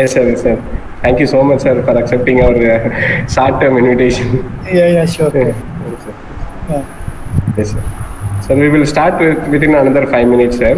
Yes, sir. Yes, sir. Thank you so much, sir, for accepting our uh, short-term invitation. Yeah, yeah, sure. Sir. Yeah. Yes, sir. So we will start with, within another five minutes, sir.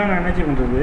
அதுக்கெல்லாம் நான் என்ன பண்ணுறது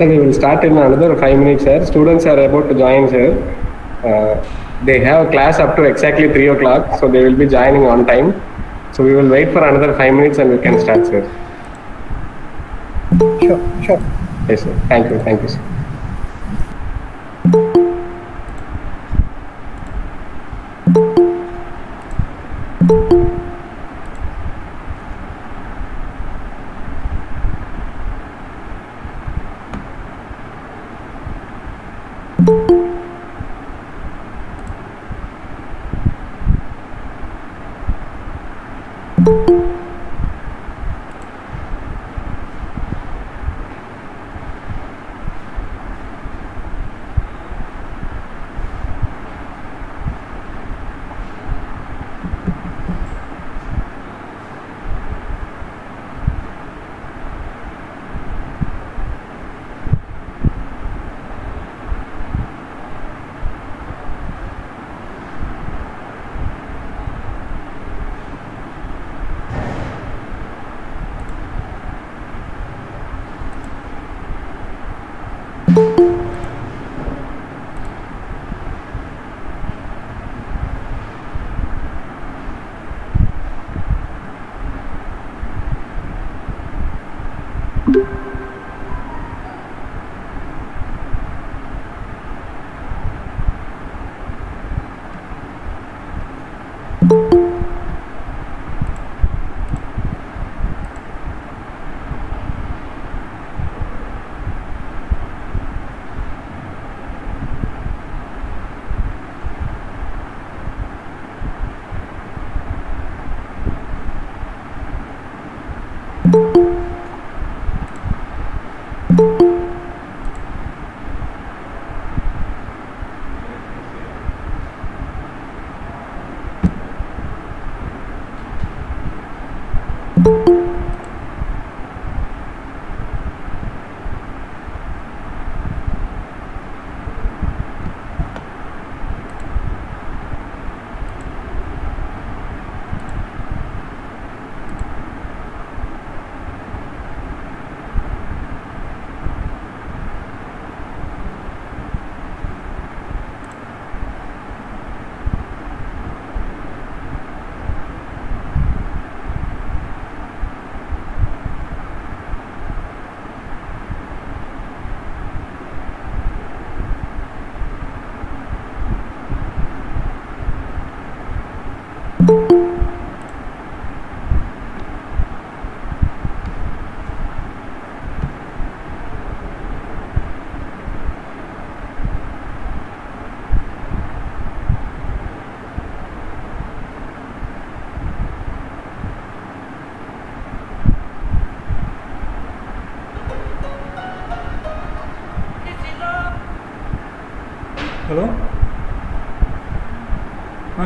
Sir, we will start in another five minutes, sir. Students are about to join, sir. Uh, they have a class up to exactly three o'clock, so they will be joining on time. So we will wait for another five minutes and we can start, sir. Sure, sure. Yes, sir. Thank you. Thank you, sir.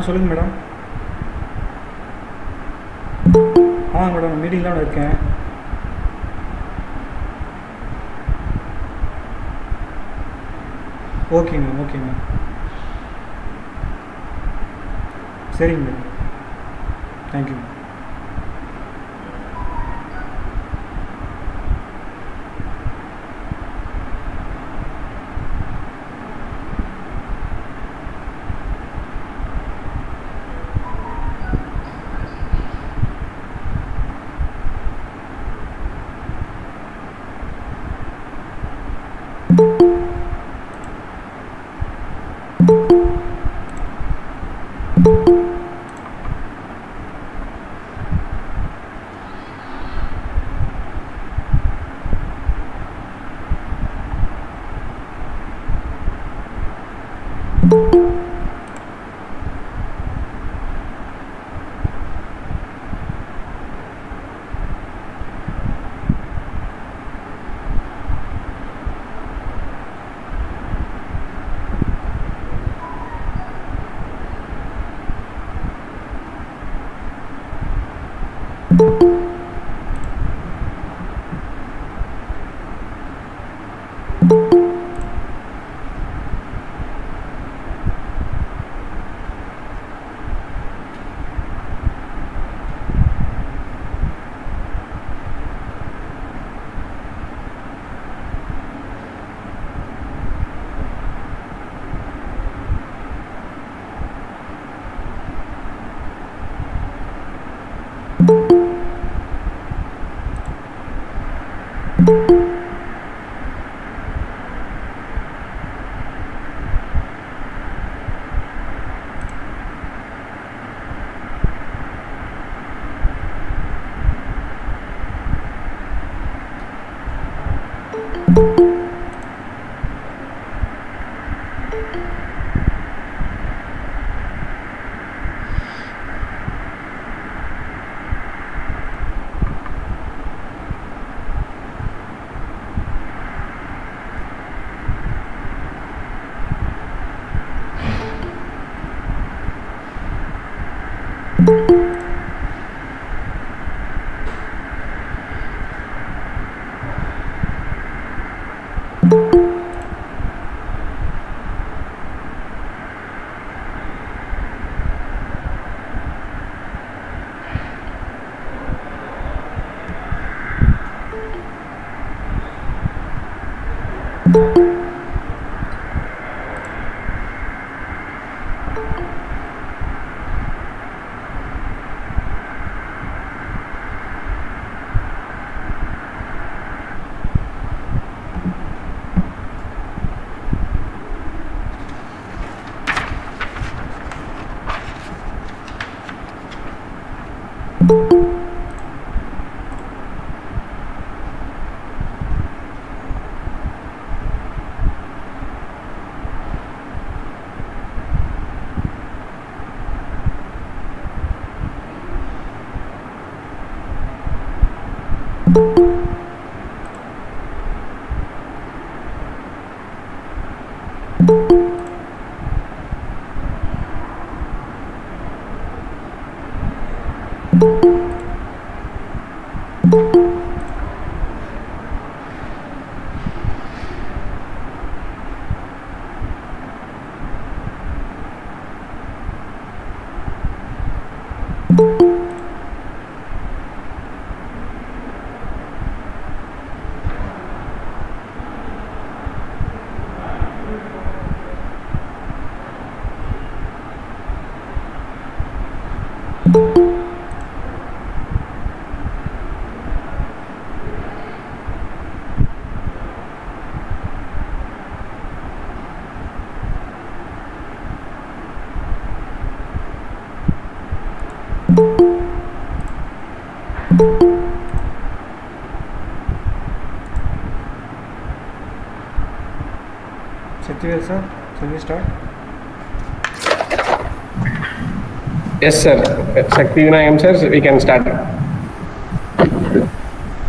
சொல்லுங்கள் madam. ஆமாங்க madam மீட்டிங்கில் நான் இருக்கேன். ஓகேங்க ஓகேங்க சரிங்க madam. Shaktivel sir, shall we start? Yes, sir. Shakti Vinayagam, sir, we can start.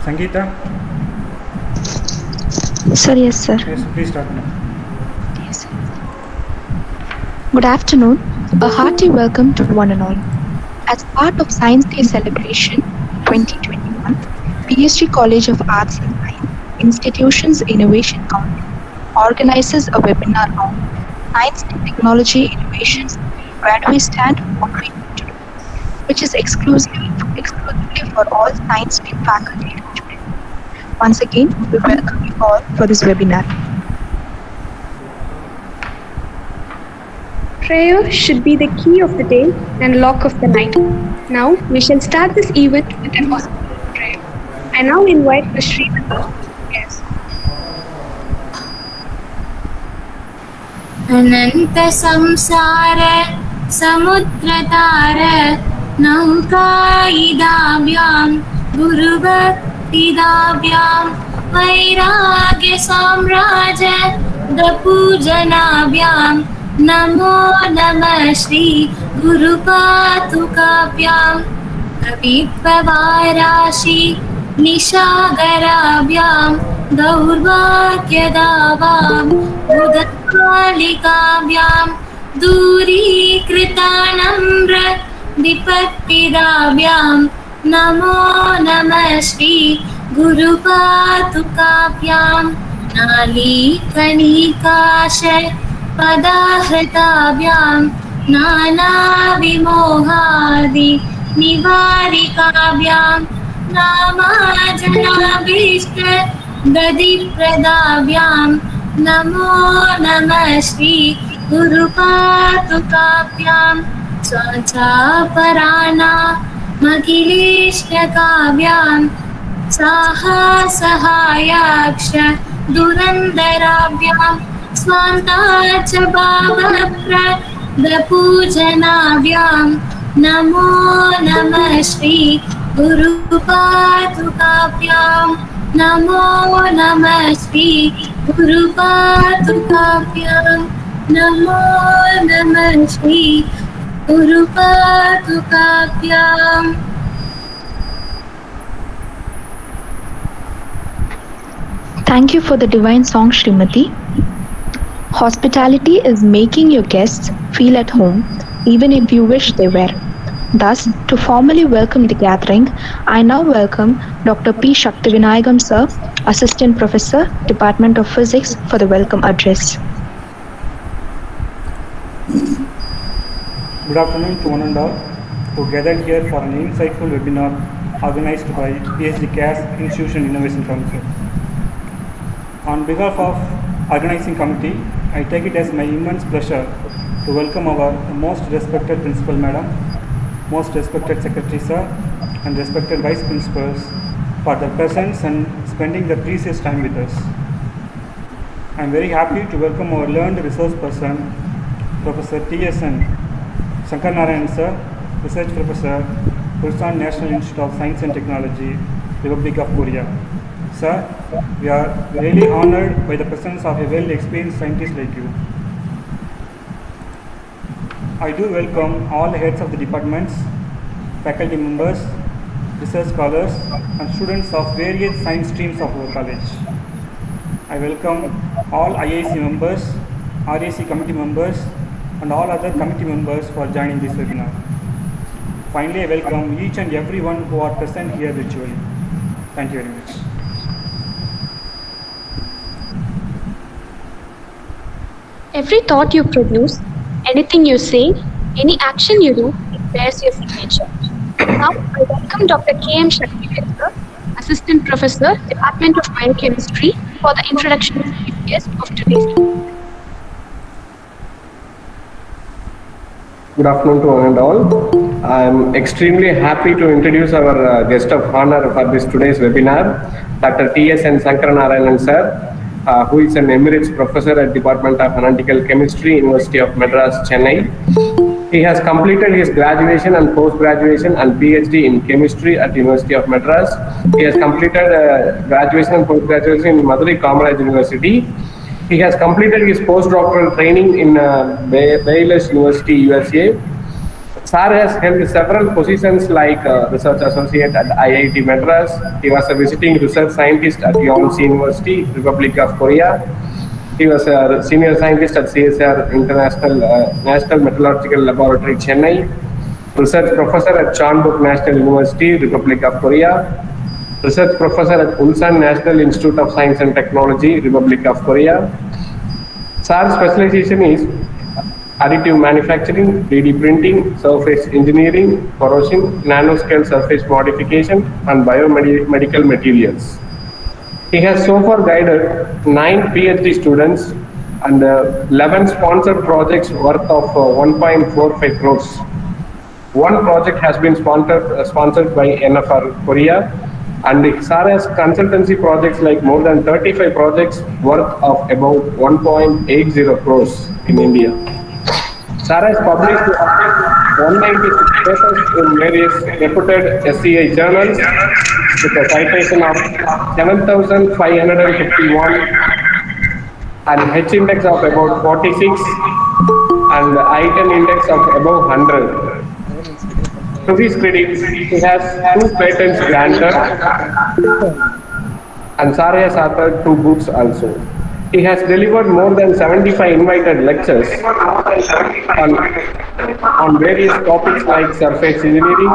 Sangeeta? Sir, yes, sir. Yes, please start now. Yes. Good afternoon. A hearty welcome to one and all. As part of Science Day celebration 2021, PSG College of Arts and Science Institutions Innovation Council organizes a webinar on Science and Technology Innovations Where Do We Stand? What We Need to Do, which is exclusively, exclusively for all science team faculty and students. Once again, we welcome you all for this webinar. Prayer should be the key of the day and lock of the night. Now we shall start this event with an awesome prayer. I now invite the. Yes. अनन्त संसार समुद्रतार नौकायिदाभ्यां गुरुभक्तिदाभ्यां वैराग्य साम्राज्य, दपूजनाभ्यां, नमो नमः श्री गुरुपातुकाभ्यां कवित्ववाराशि निशागराभ्यां दौर्भाग्यदावाम् उदकालिकाभ्यां दूरीकृतानम्र विपत्तिदाभ्यां नमो नमः श्री गुरुपातुकाभ्यां नालीकणिकाश पदाहृताभ्यां नानाविमोहादि निवारिकाभ्यां नामाजनाभीष्ट दधिप्रदाभ्यां नमो नमः श्री गुरुपातुकाभ्यां स्वचापराणा मखिलेष्टकाभ्यां साहसहायाक्ष दुरन्दराभ्यां स्वान्ता च भावप्रदपूजनाभ्यां नमो नमः श्री गुरुपातुकाभ्यां नमो नमः श्री गुरुपातुकाभ्यां नमो नमः Shri गुरुपादुकाभ्याम् Thank you for the divine song, Srimati. Hospitality is making your guests feel at home, even if you wish they were. Thus, to formally welcome the gathering, I now welcome Dr. P. Shaktivinayagam, sir, Assistant Professor, Department of Physics, for the welcome address. Good afternoon to one and all who gathered here for an insightful webinar organized by PhD CAS Institution Innovation Council. On behalf of organizing committee, I take it as my immense pleasure to welcome our most respected principal madam, most respected secretary sir, and respected vice principals for their presence and spending their precious time with us. I am very happy to welcome our learned resource person, Professor T.S.N. Shankar Narayan sir, Research Professor, Ulsan National Institute of Science and Technology, Republic of Korea. Sir, we are really honored by the presence of a well-experienced scientist like you. I do welcome all heads of the departments, faculty members, research scholars, and students of various science streams of our college. I welcome all IIC members, RAC committee members, and all other committee members for joining this webinar. Finally, I welcome each and everyone who are present here virtually. Thank you very much. Every thought you produce, anything you say, any action you do, it bears your signature. Now, I welcome Dr. K.M. Shakti Assistant Professor, Department of Biochemistry, for the introduction of the guest of today's. Good afternoon to one and all. I am extremely happy to introduce our uh, guest of honor for this today's webinar, Dr. T.S. N. Sankaranarayanan sir, uh, who is an emeritus professor at Department of Analytical Chemistry, University of Madras, Chennai. He has completed his graduation and post-graduation and PhD in chemistry at University of Madras. He has completed uh, graduation and post-graduation in Madurai Kamaraj University. He has completed his postdoctoral training in uh, Bay- Baylor University, USA. Sar has held several positions like uh, research associate at IIT Madras. He was a visiting research scientist at Yonsei University, Republic of Korea. He was a senior scientist at CSIR International uh, National Metallurgical Laboratory, Chennai. Research professor at Chonbuk National University, Republic of Korea. Research professor at Ulsan National Institute of Science and Technology, Republic of Korea. SAR's specialization is additive manufacturing, 3D printing, surface engineering, corrosion, nanoscale surface modification, and biomedical materials. He has so far guided nine PhD students and uh, 11 sponsored projects worth of uh, 1.45 crores. One project has been sponsored, uh, sponsored by NFR Korea, and Sarah's consultancy projects like more than 35 projects worth of about 1.80 crores in India. Sarah has published 196 papers in various reputed SCI journals with a citation of 7,551 and H index of about 46 and i10 index of above 100. To his credit, he has two patents granted and Sarah has authored two books also. He has delivered more than 75 invited lectures on, on various topics like surface engineering,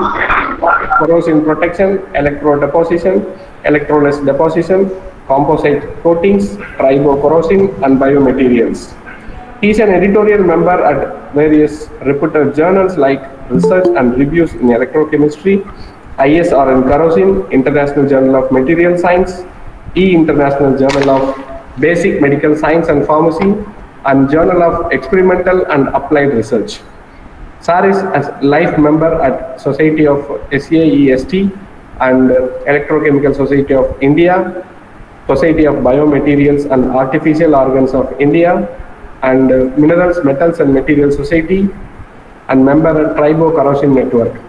corrosion protection, electrode deposition, electroless deposition, composite coatings, tribocorrosion, and biomaterials. He is an editorial member at various reputed journals like Research and Reviews in Electrochemistry, ISRN Corrosion, International Journal of Material Science, E International Journal of Basic Medical Science and Pharmacy, and Journal of Experimental and Applied Research. SAR is a life member at Society of SAEST and Electrochemical Society of India, Society of Biomaterials and Artificial Organs of India, and Minerals, Metals and Materials Society, and member at Tribo Corrosion Network.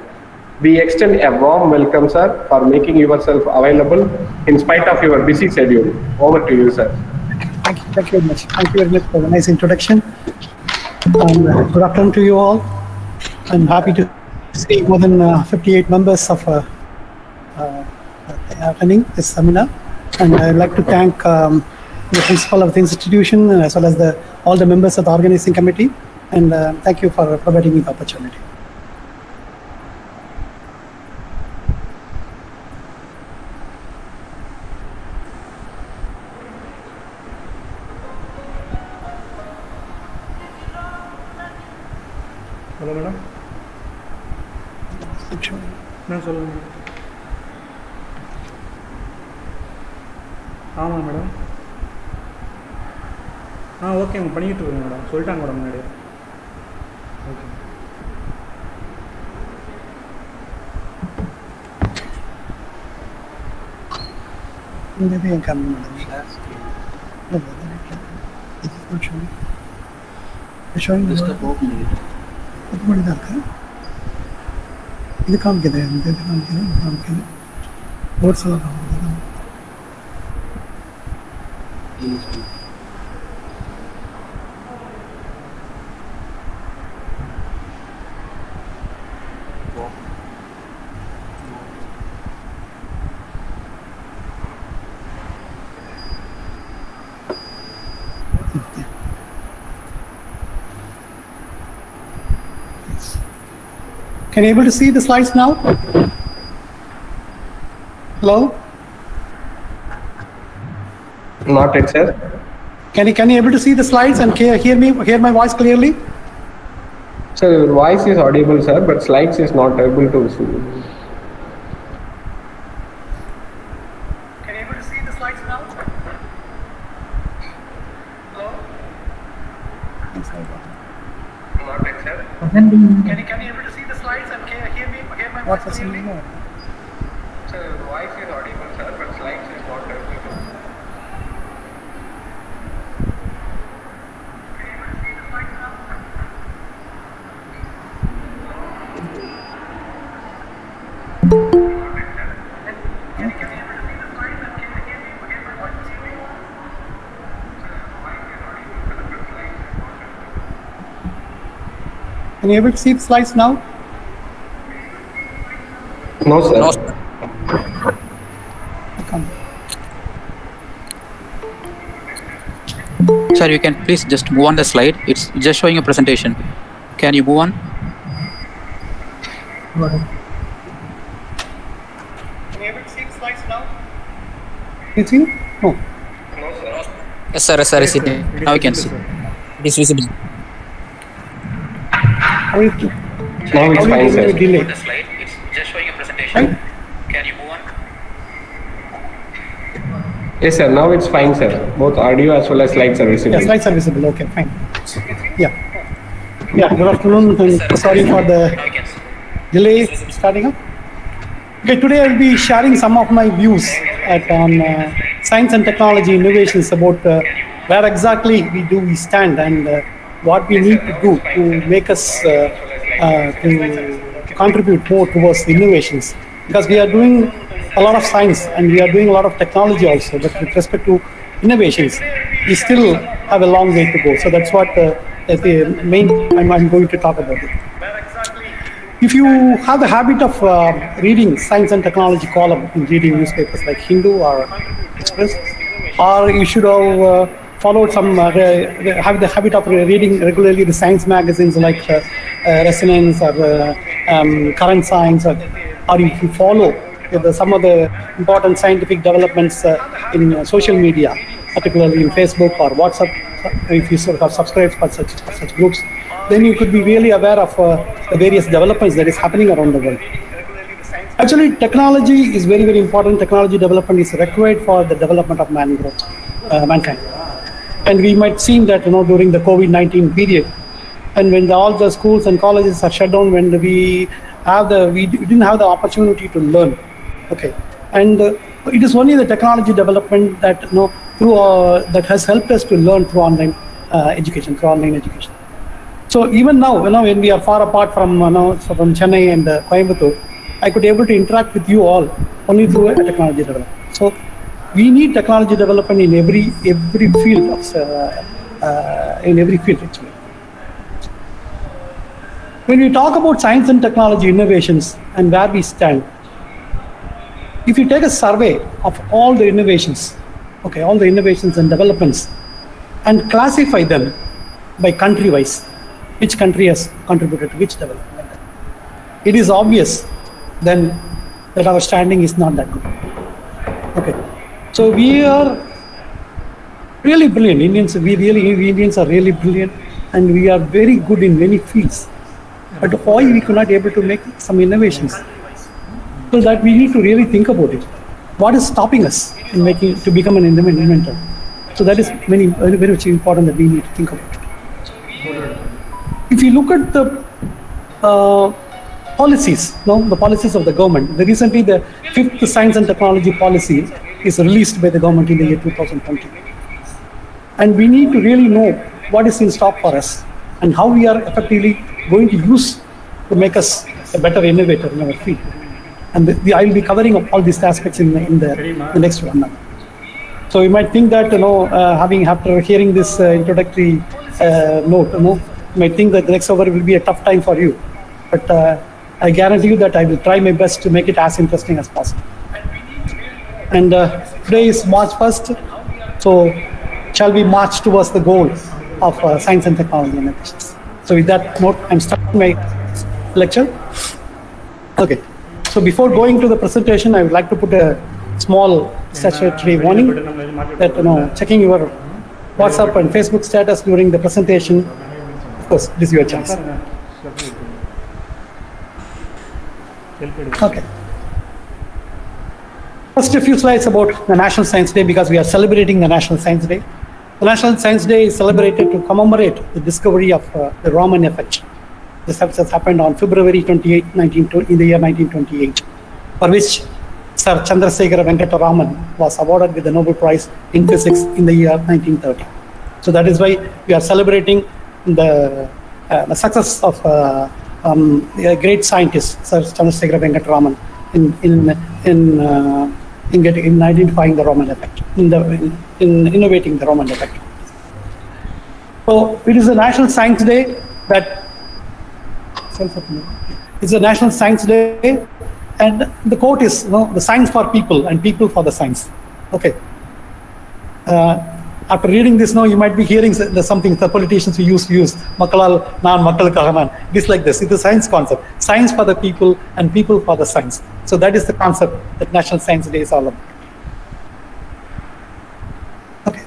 We extend a warm welcome, sir, for making yourself available in spite of your busy schedule. Over to you, sir. Thank you, thank you very much. Thank you very much for the nice introduction. Um, good afternoon to you all. I'm happy to see more than uh, 58 members of uh, uh, attending this seminar. And I'd like to thank um, the principal of the institution as well as the all the members of the organizing committee. And uh, thank you for providing me the opportunity. சொல்லிட்டாங்க madam முன்னாடியே okay இந்த இது என் கம்மி madam showing இது மட்டும் தான் இருக்கு இது காமிக்குது இந்த இது காமிக்குது இது காமிக்குது போர்ட்ஸ் எல்லாம் காமிக்குது Can you able to see the slides now? Hello? Not yet, sir. Can you can you able to see the slides and hear, hear me hear my voice clearly? Sir, your voice is audible, sir, but slides is not able to see. Can you able to see the slides now? Hello? Not yet, sir. Can you can you able to see the slides and hear, hear me hear my voice clearly? Sir, your voice is audible, sir, but slides is not able to. Can you able to see the slides now? No, sir. Come. Sir, you can please just move on the slide. It's just showing a presentation. Can you move on? Go ahead. Can you able to see the slides now? You see? No. Yes, sir. Yes, sir. I see. Now you can see. It is visible. How is it? Now it's fine, sir. delay? The slide. It's just showing a presentation. Right? Can you move on? Yes, sir. Now it's fine, sir. Both audio as well as slides are visible. Yeah, slides are visible. Okay, fine. Yeah. Yeah, good afternoon. and sorry for the Now you can see. delay starting up. Okay, today I'll be sharing some of my views at, on uh, science and technology innovations about uh, where exactly we do we stand and uh, what we need to do to make us uh, uh, to, contribute more towards innovations. Because we are doing a lot of science and we are doing a lot of technology also but with respect to innovations we still have a long way to go. So that's what uh, the main I'm, I'm going to talk about. It if you have the habit of uh, reading science and technology column in reading newspapers like Hindu or Express, or you should have uh, followed some, uh, have the habit of reading regularly the science magazines like uh, uh, Resonance or uh, um, Current Science, or, or if you follow the, some of the important scientific developments uh, in uh, social media, particularly in Facebook or WhatsApp, if you sort of subscribe for such, for such groups, then you could be really aware of the various developments that is happening around the world. Actually, technology is very, very important. Technology development is required for the development of man growth, mankind. And we might see that, you know, during the COVID-19 period, and when the, all the schools and colleges are shut down, when we have the, we didn't have the opportunity to learn. Okay. And uh, it is only the technology development that, you know, through, uh, that has helped us to learn through online uh, education, through online education. So even now, you know, when we are far apart from, you know, from Chennai and uh, Coimbatore, I could be able to interact with you all only through a technology development. So we need technology development in every every field of uh, uh, in every field actually. When we talk about science and technology innovations and where we stand, if you take a survey of all the innovations, okay, all the innovations and developments, and classify them by country wise, which country has contributed to which development, it is obvious then that our standing is not that good. So we are really brilliant. Indians, we really, Indians are really brilliant, and we are very good in many fields. But why we could not able to make some innovations? So that we need to really think about it. What is stopping us in making to become an inventor? So that is very, very, very much important that we need to think about. If you look at the uh, policies, no, the policies of the government. The recently, the fifth science and technology policy is released by the government in the year 2020, and we need to really know what is in stock for us and how we are effectively going to use to make us a better innovator in our field. And the, the, I will be covering up all these aspects in the, in the, the next one. So you might think that you know, uh, having after hearing this uh, introductory uh, note, you know, you might think that the next hour will be a tough time for you, but uh, I guarantee you that I will try my best to make it as interesting as possible. And uh, today is March 1st, so shall we march towards the goal of uh, science and technology innovations. So with that note, I'm starting my lecture. Okay, so before going to the presentation, I would like to put a small statutory warning that you know checking your WhatsApp and Facebook status during the presentation. Of course, this is your choice. Okay. First, a few slides about the National Science Day because we are celebrating the National Science Day. The National Science Day is celebrated to commemorate the discovery of uh, the Raman effect. This has happened on February 28, 19, in the year 1928, for which Sir Chandrasekhara Venkata Raman was awarded with the Nobel Prize in Physics in the year 1930. So that is why we are celebrating the, uh, the success of uh, um, a great scientist, Sir Chandrasekhara Venkata Raman, in in in uh, in, getting, in identifying the Raman effect, in the in, in innovating the Raman effect. So it is a National Science Day that it's a National Science Day, and the quote is, you know, the science for people and people for the science. Okay. Uh, after reading this now, you might be hearing there's something the politicians we used to use, makalal nan makkalkaga nan. This like this. It's a science concept. Science for the people and people for the science. So that is the concept that National Science Day is all about. Okay.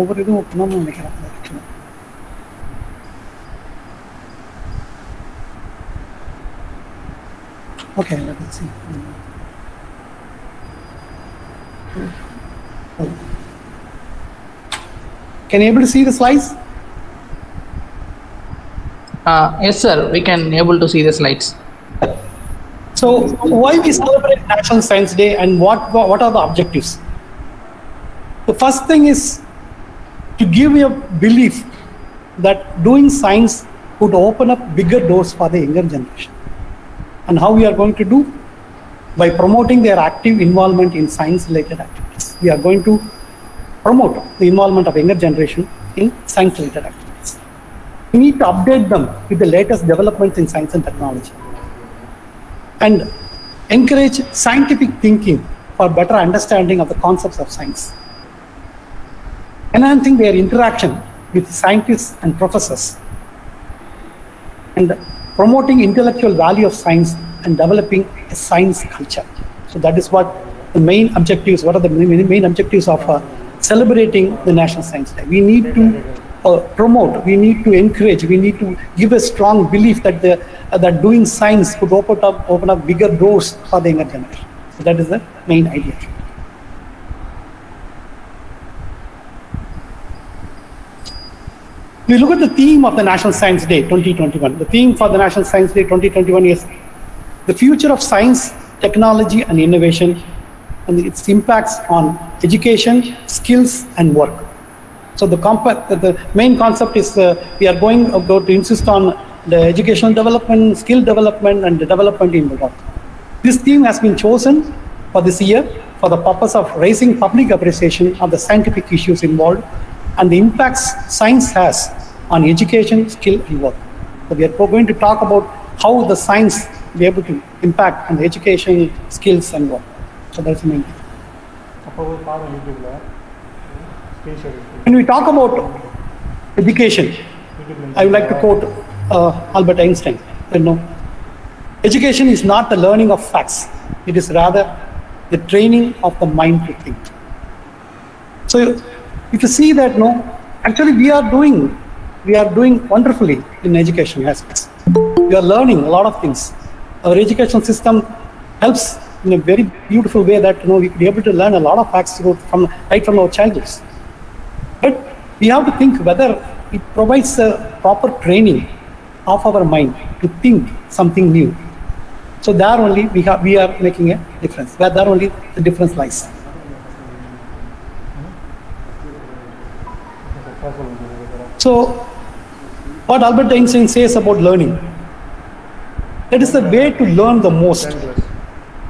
ஒவ்வொரு இதுவும் பண்ணணும்னு நினைக்கிறேன் Okay, let me see. Can you able to see the slides? Uh, yes, sir. We can able to see the slides. So, why we celebrate National Science Day and what what are the objectives? The first thing is to give you a belief that doing science could open up bigger doors for the younger generation. And how we are going to do? By promoting their active involvement in science related activities. We are going to promote the involvement of younger generation in science related activities. We need to update them with the latest developments in science and technology. And encourage scientific thinking for better understanding of the concepts of science. Enhancing their interaction with scientists and professors. And promoting intellectual value of science and developing a science culture. So that is what the main objectives, what are the main, main objectives of uh, celebrating the National Science Day. We need to uh, promote, we need to encourage, we need to give a strong belief that the, uh, that doing science could open up, open up bigger doors for the younger generation. So that is the main idea. We look at the theme of the National Science Day 2021. The theme for the National Science Day 2021 is the future of science, technology, and innovation, and its impacts on education, skills, and work. So the, the main concept is uh, we are going about to insist on the educational development, skill development, and the development in the work. This theme has been chosen for this year for the purpose of raising public appreciation of the scientific issues involved and the impacts science has on education, skill, and work. So we are going to talk about how the science will be able to impact on the education, skills, and work. So that's the main thing. When we talk about education, I would like to quote uh, Albert Einstein. You know, education is not the learning of facts; it is rather the training of the mind to think. So if you see that, no, actually we are doing, we are doing wonderfully in education aspects. We are learning a lot of things. Our education system helps in a very beautiful way that you know we could be able to learn a lot of facts from right from our childhood. But we have to think whether it provides a proper training of our mind to think something new. So there only we have we are making a difference. Where there only the difference lies. So what Albert Einstein says about learning, that is the way to learn the most.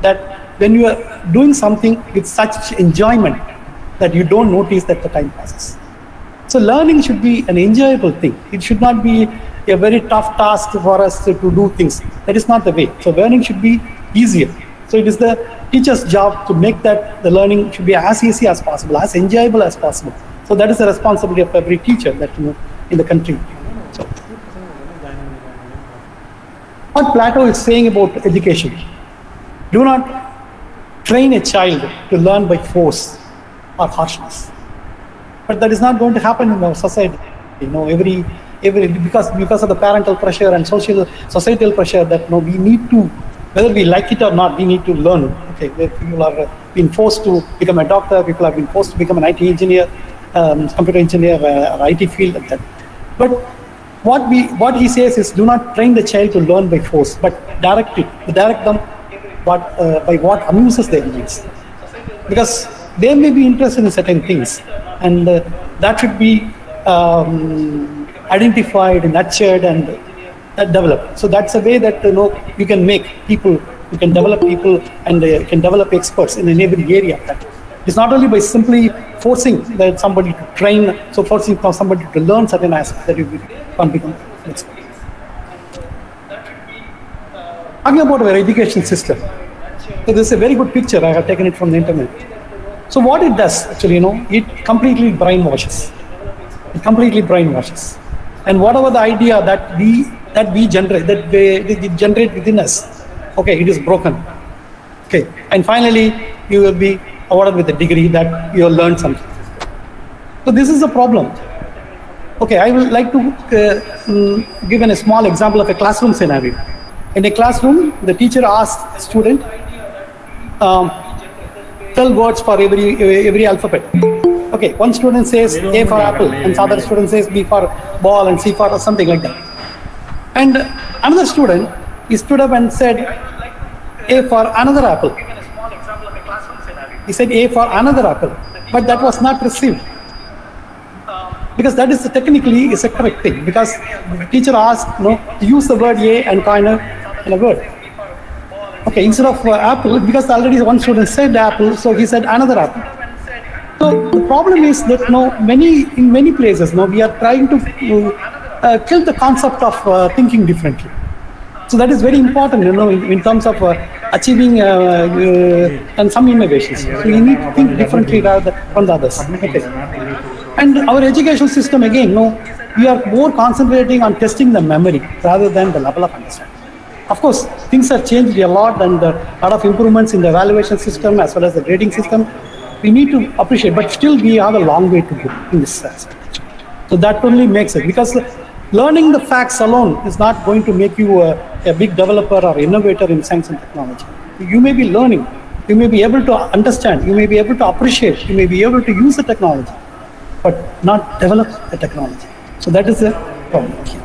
That when you are doing something with such enjoyment that you don't notice that the time passes. So learning should be an enjoyable thing. It should not be a very tough task for us to, to do things. That is not the way. So learning should be easier. So it is the teacher's job to make that the learning should be as easy as possible, as enjoyable as possible. So that is the responsibility of every teacher that you know in the country. So what Plato is saying about education, do not train a child to learn by force or harshness. But that is not going to happen in our society. You know every every because because of the parental pressure and social societal pressure that you know, we need to whether we like it or not we need to learn. Okay people are being forced to become a doctor people are being forced to become an IT engineer um, computer engineer uh, or IT field like that. But what we what he says is do not train the child to learn by force but direct it direct them what uh, by what amuses their minds. Because they may be interested in certain things and uh, that should be um, identified nurtured and developed so that's a way that you know you can make people you can develop people and uh, you can develop experts in a every area it's not only by simply forcing that somebody to train so forcing somebody to learn certain aspects that you can become an expert talking about our education system so this is a very good picture i have taken it from the internet so what it does, actually, you know, it completely brainwashes. It completely brainwashes. And whatever the idea that we that we generate, that we, we generate within us, okay, it is broken. Okay, and finally, you will be awarded with a degree that you learned something. So this is the problem. Okay, I would like to uh, mm, give an, a small example of a classroom scenario. In a classroom, the teacher asks student, um, 12 words for every every alphabet. Okay, one student says A for apple, and the other student says B for ball, and C for something like that. And another student, he stood up and said A for another apple. He said A for another apple, but that was not received because that is technically is a correct thing because the teacher asked you know to use the word A and a, in a word. Okay, instead of uh, apple, because already one student said apple, so he said another apple. So the problem is that you no, many in many places, no, we are trying to uh, kill the concept of uh, thinking differently. So that is very important, you know, in, in terms of uh, achieving uh, uh, and some innovations. So we need to think differently rather from the others. Okay. And our education system again, no, we are more concentrating on testing the memory rather than the level of understanding. Of course, things have changed a lot and a lot of improvements in the evaluation system as well as the grading system. We need to appreciate, but still we have a long way to go in this aspect. So that only makes it because learning the facts alone is not going to make you a, a big developer or innovator in science and technology. You may be learning, you may be able to understand, you may be able to appreciate, you may be able to use the technology, but not develop the technology. So that is the problem here.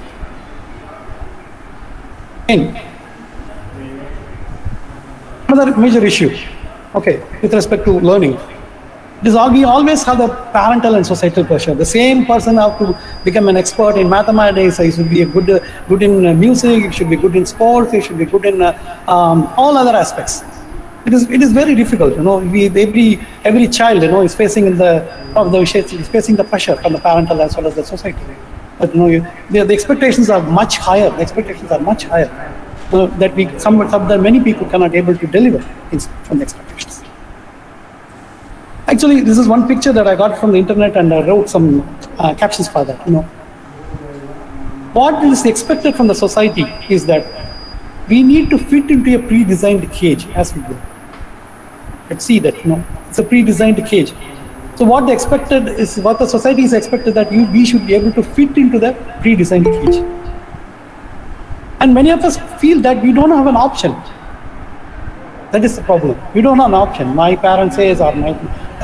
And another major issue, okay, with respect to learning. It is all, we always have the parental and societal pressure. The same person have to become an expert in mathematics. He should be a good, good in uh, music. He should be good in sports. He should be good in uh, um, all other aspects. It is, it is very difficult. You know, we, every every child, you know, is facing in the of the is facing the pressure from the parental as well as the society. But you know, you, the, the expectations are much higher. The expectations are much higher uh, that we some, some that many people cannot able to deliver in, from the expectations. Actually, this is one picture that I got from the internet and I wrote some uh, captions for that. You know, what is expected from the society is that we need to fit into a pre-designed cage as we go. Let's see that, you know, it's a pre-designed cage. So what the expected is, what the society is expected that you, we should be able to fit into the pre-designed cage. And many of us feel that we don't have an option. That is the problem. We don't have an option. My parent says or my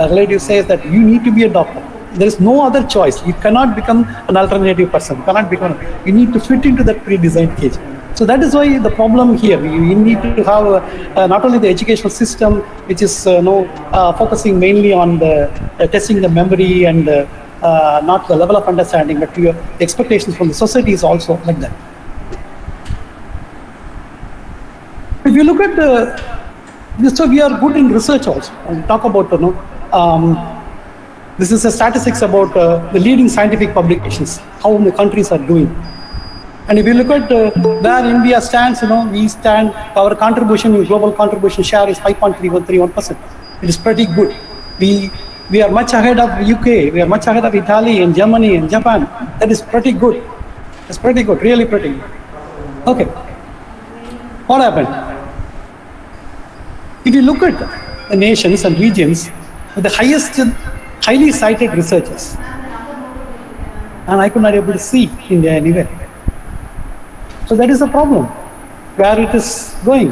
relative says that you need to be a doctor. There is no other choice. You cannot become an alternative person. You cannot become. You need to fit into that pre-designed cage. So that is why the problem here. We, we need to have uh, not only the educational system, which is uh, no uh, focusing mainly on the uh, testing the memory and uh, uh, not the level of understanding, but your expectations from the society is also like that. If you look at the, so we are good in research also. And talk about you know, um, this is a statistics about the leading scientific publications, how the countries are doing. And if you look at uh, where India stands, you know, we stand, our contribution in global contribution share is 5.3131%. It is pretty good. We, we are much ahead of UK, we are much ahead of Italy and Germany and Japan. That is pretty good. That's pretty good, really pretty good. Okay. What happened? If you look at the nations and regions with the highest, highly cited researchers, and I could not able to see India anywhere. So that is the problem, where it is going.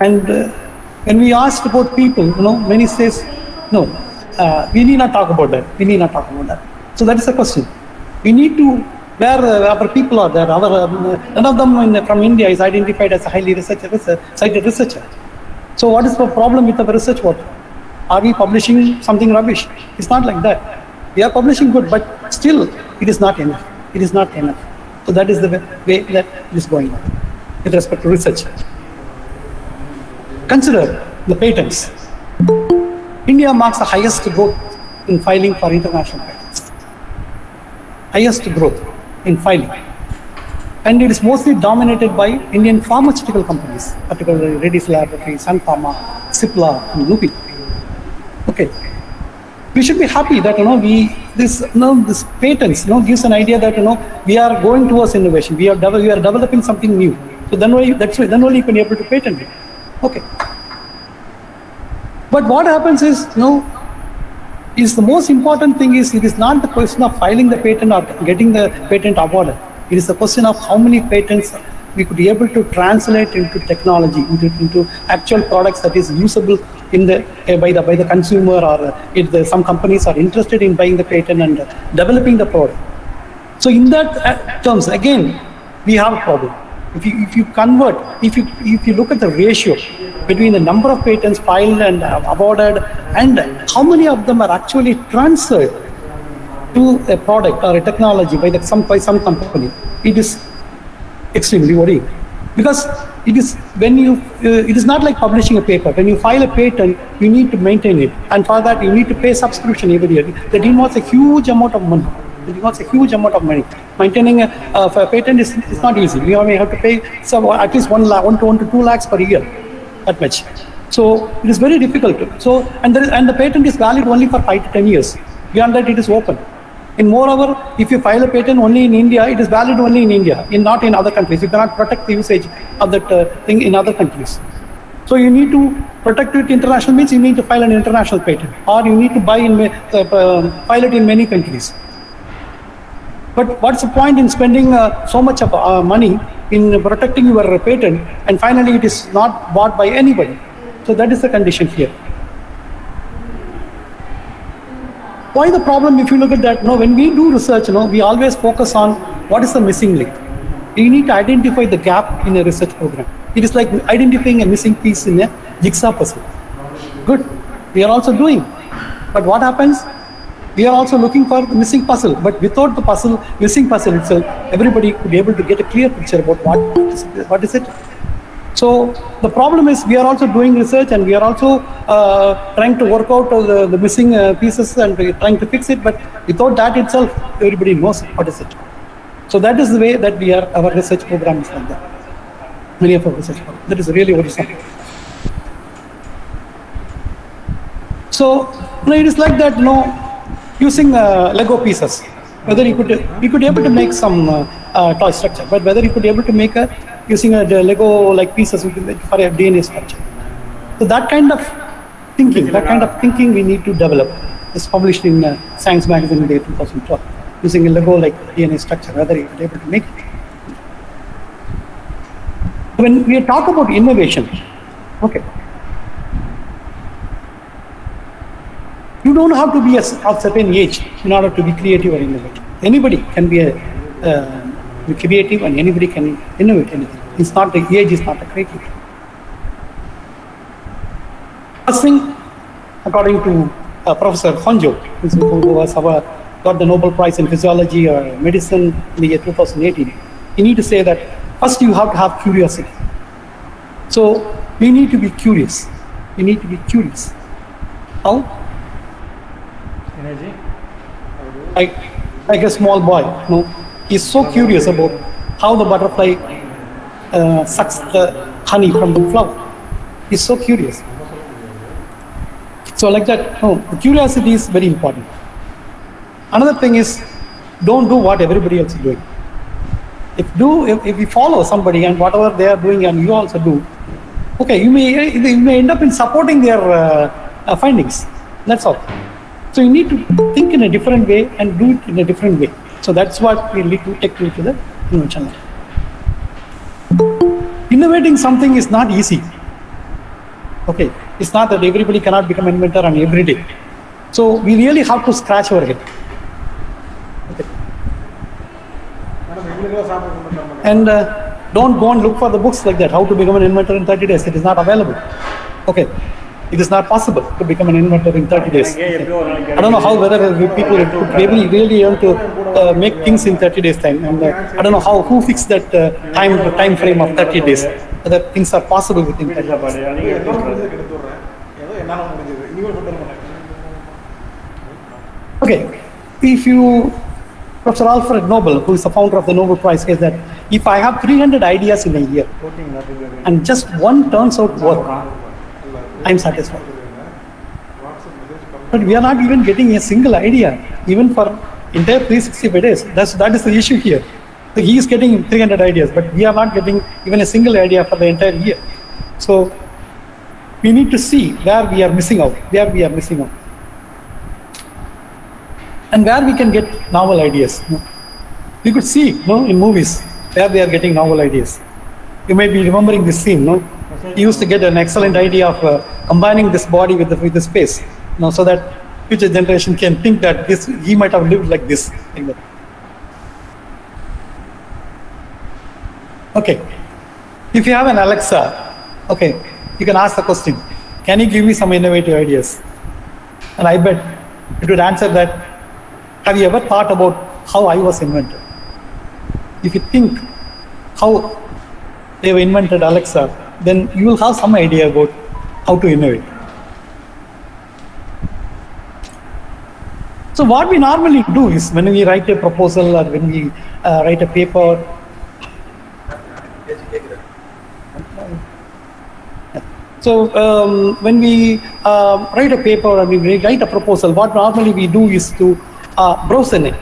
And uh, when we asked about people, you know, many says, no, uh, we need not talk about that. We need not talk about that. So that is the question. We need to, where uh, our people are there, our, um, none of them in, from India is identified as a highly researcher, cited researcher. So what is the problem with our research work? Are we publishing something rubbish? It's not like that. We are publishing good, but still it is not enough. It is not enough. So that is the way that is going on with respect to research. Consider the patents. India marks the highest growth in filing for international patents. Highest growth in filing. And it is mostly dominated by Indian pharmaceutical companies, particularly Reddy's Laboratories, Sun Pharma, Cipla, and Lupin. Okay. We should be happy that you know we this you know this patents you know gives an idea that you know we are going towards innovation. We are we are developing something new. So then only that's why then only you can be able to patent it. Okay. But what happens is you know is the most important thing is it is not the question of filing the patent or getting the patent awarded. It is the question of how many patents we could be able to translate into technology, into, into actual products that is usable in the uh, by the by the consumer or uh, if the, some companies are interested in buying the patent and uh, developing the product. So in that terms, again, we have a problem. If you if you convert, if you if you look at the ratio between the number of patents filed and awarded and how many of them are actually transferred to a product or a technology by the, some by some company, it is extremely worrying because it is when you uh, it is not like publishing a paper. When you file a patent you need to maintain it. And for that you need to pay subscription every year. That involves a huge amount of money. It involves a huge amount of money. Maintaining a, uh, a patent is, is not easy. We may have to pay at least one lakh one to one to two lakhs per year. That much. So it is very difficult. So and there is, and the patent is valid only for five to ten years. Beyond that it is open and moreover, if you file a patent only in India, it is valid only in India, in not in other countries. You cannot protect the usage of that uh, thing in other countries. So you need to protect it international means you need to file an international patent, or you need to buy in uh, uh, file it in many countries. But what's the point in spending uh, so much of uh, money in protecting your patent, and finally it is not bought by anybody? So that is the condition here. Why the problem if you look at that? You know, when we do research you know we always focus on what is the missing link. You need to identify the gap in a research program. It is like identifying a missing piece in a jigsaw puzzle. Good. We are also doing. But what happens? We are also looking for the missing puzzle, but without the puzzle, missing puzzle itself, everybody could be able to get a clear picture about what is, what is it. So the problem is we are also doing research and we are also uh, trying to work out the, the missing uh, pieces and trying to fix it. But without that itself, everybody knows what is it. So that is the way that we are our research program is like that. Many of our research programs. That is really what is happening. So you know, it is like that, you know, using uh, Lego pieces. Whether you could you could able to make some uh, uh, toy structure, but whether you could be able to make a using a Lego like pieces for a DNA structure. So that kind of thinking, that kind of thinking we need to develop. It's published in uh, Science Magazine in the year 2012, using a Lego like DNA structure. Whether you could able to make it. When we talk about innovation, okay, you don't have to be a, of certain age in order to be creative or innovative. Anybody can be a uh, be creative and anybody can innovate anything. It's not the age is not a criteria. First thing, according to uh, Professor Honjo, who was our, got the Nobel Prize in Physiology or Medicine in the year 2018, you need to say that first you have to have curiosity. So we need to be curious. We need to be curious. How? Energy. like, like a small boy, you know, he's so curious about how the butterfly uh, sucks the honey from the flower. He's so curious. So like that, no, curiosity is very important. Another thing is, don't do what everybody else is doing. If do, if, if you follow somebody and whatever they are doing and you also do, okay, you may you may end up in supporting their uh, uh, findings. That's all. So you need to think in a different way and do it in a different way. So that's what we need to take you to the innovation lab. Innovating something is not easy. Okay, it's not that everybody cannot become an inventor on every day. So we really have to scratch our head. Okay. And uh, don't go and look for the books like that. How to become an inventor in 30 days? It is not available. Okay. It is not possible to become an inventor in 30 days. I don't know how whether the people could really, really able to uh, make things in 30 days time. And uh, I don't know how who fixed that uh, time time frame of 30 days. Whether things are possible within 30 days. Okay, if you, Professor Alfred Nobel, who is the founder of the Nobel Prize, says that if I have 300 ideas in a year and just one turns out work, I'm satisfied. But we are not even getting a single idea, even for entire 365 days. That's that is the issue here. So he is getting 300 ideas, but we are not getting even a single idea for the entire year. So we need to see where we are missing out, where we are missing out and where we can get novel ideas. We could see no, in movies where they are getting novel ideas. You may be remembering this scene. No, used to get an excellent idea of uh, combining this body with the, with the space, you know, so that future generation can think that this he might have lived like this. Okay, if you have an Alexa, okay, you can ask the question, can you give me some innovative ideas? And I bet it would answer that, have you ever thought about how I was invented? If you think how they've invented Alexa, then you will have some idea about how to innovate. So what we normally do is when we write a proposal or when we uh, write a paper, So um, when we um, write a paper or we write a proposal, what normally we do is to uh, browse in it.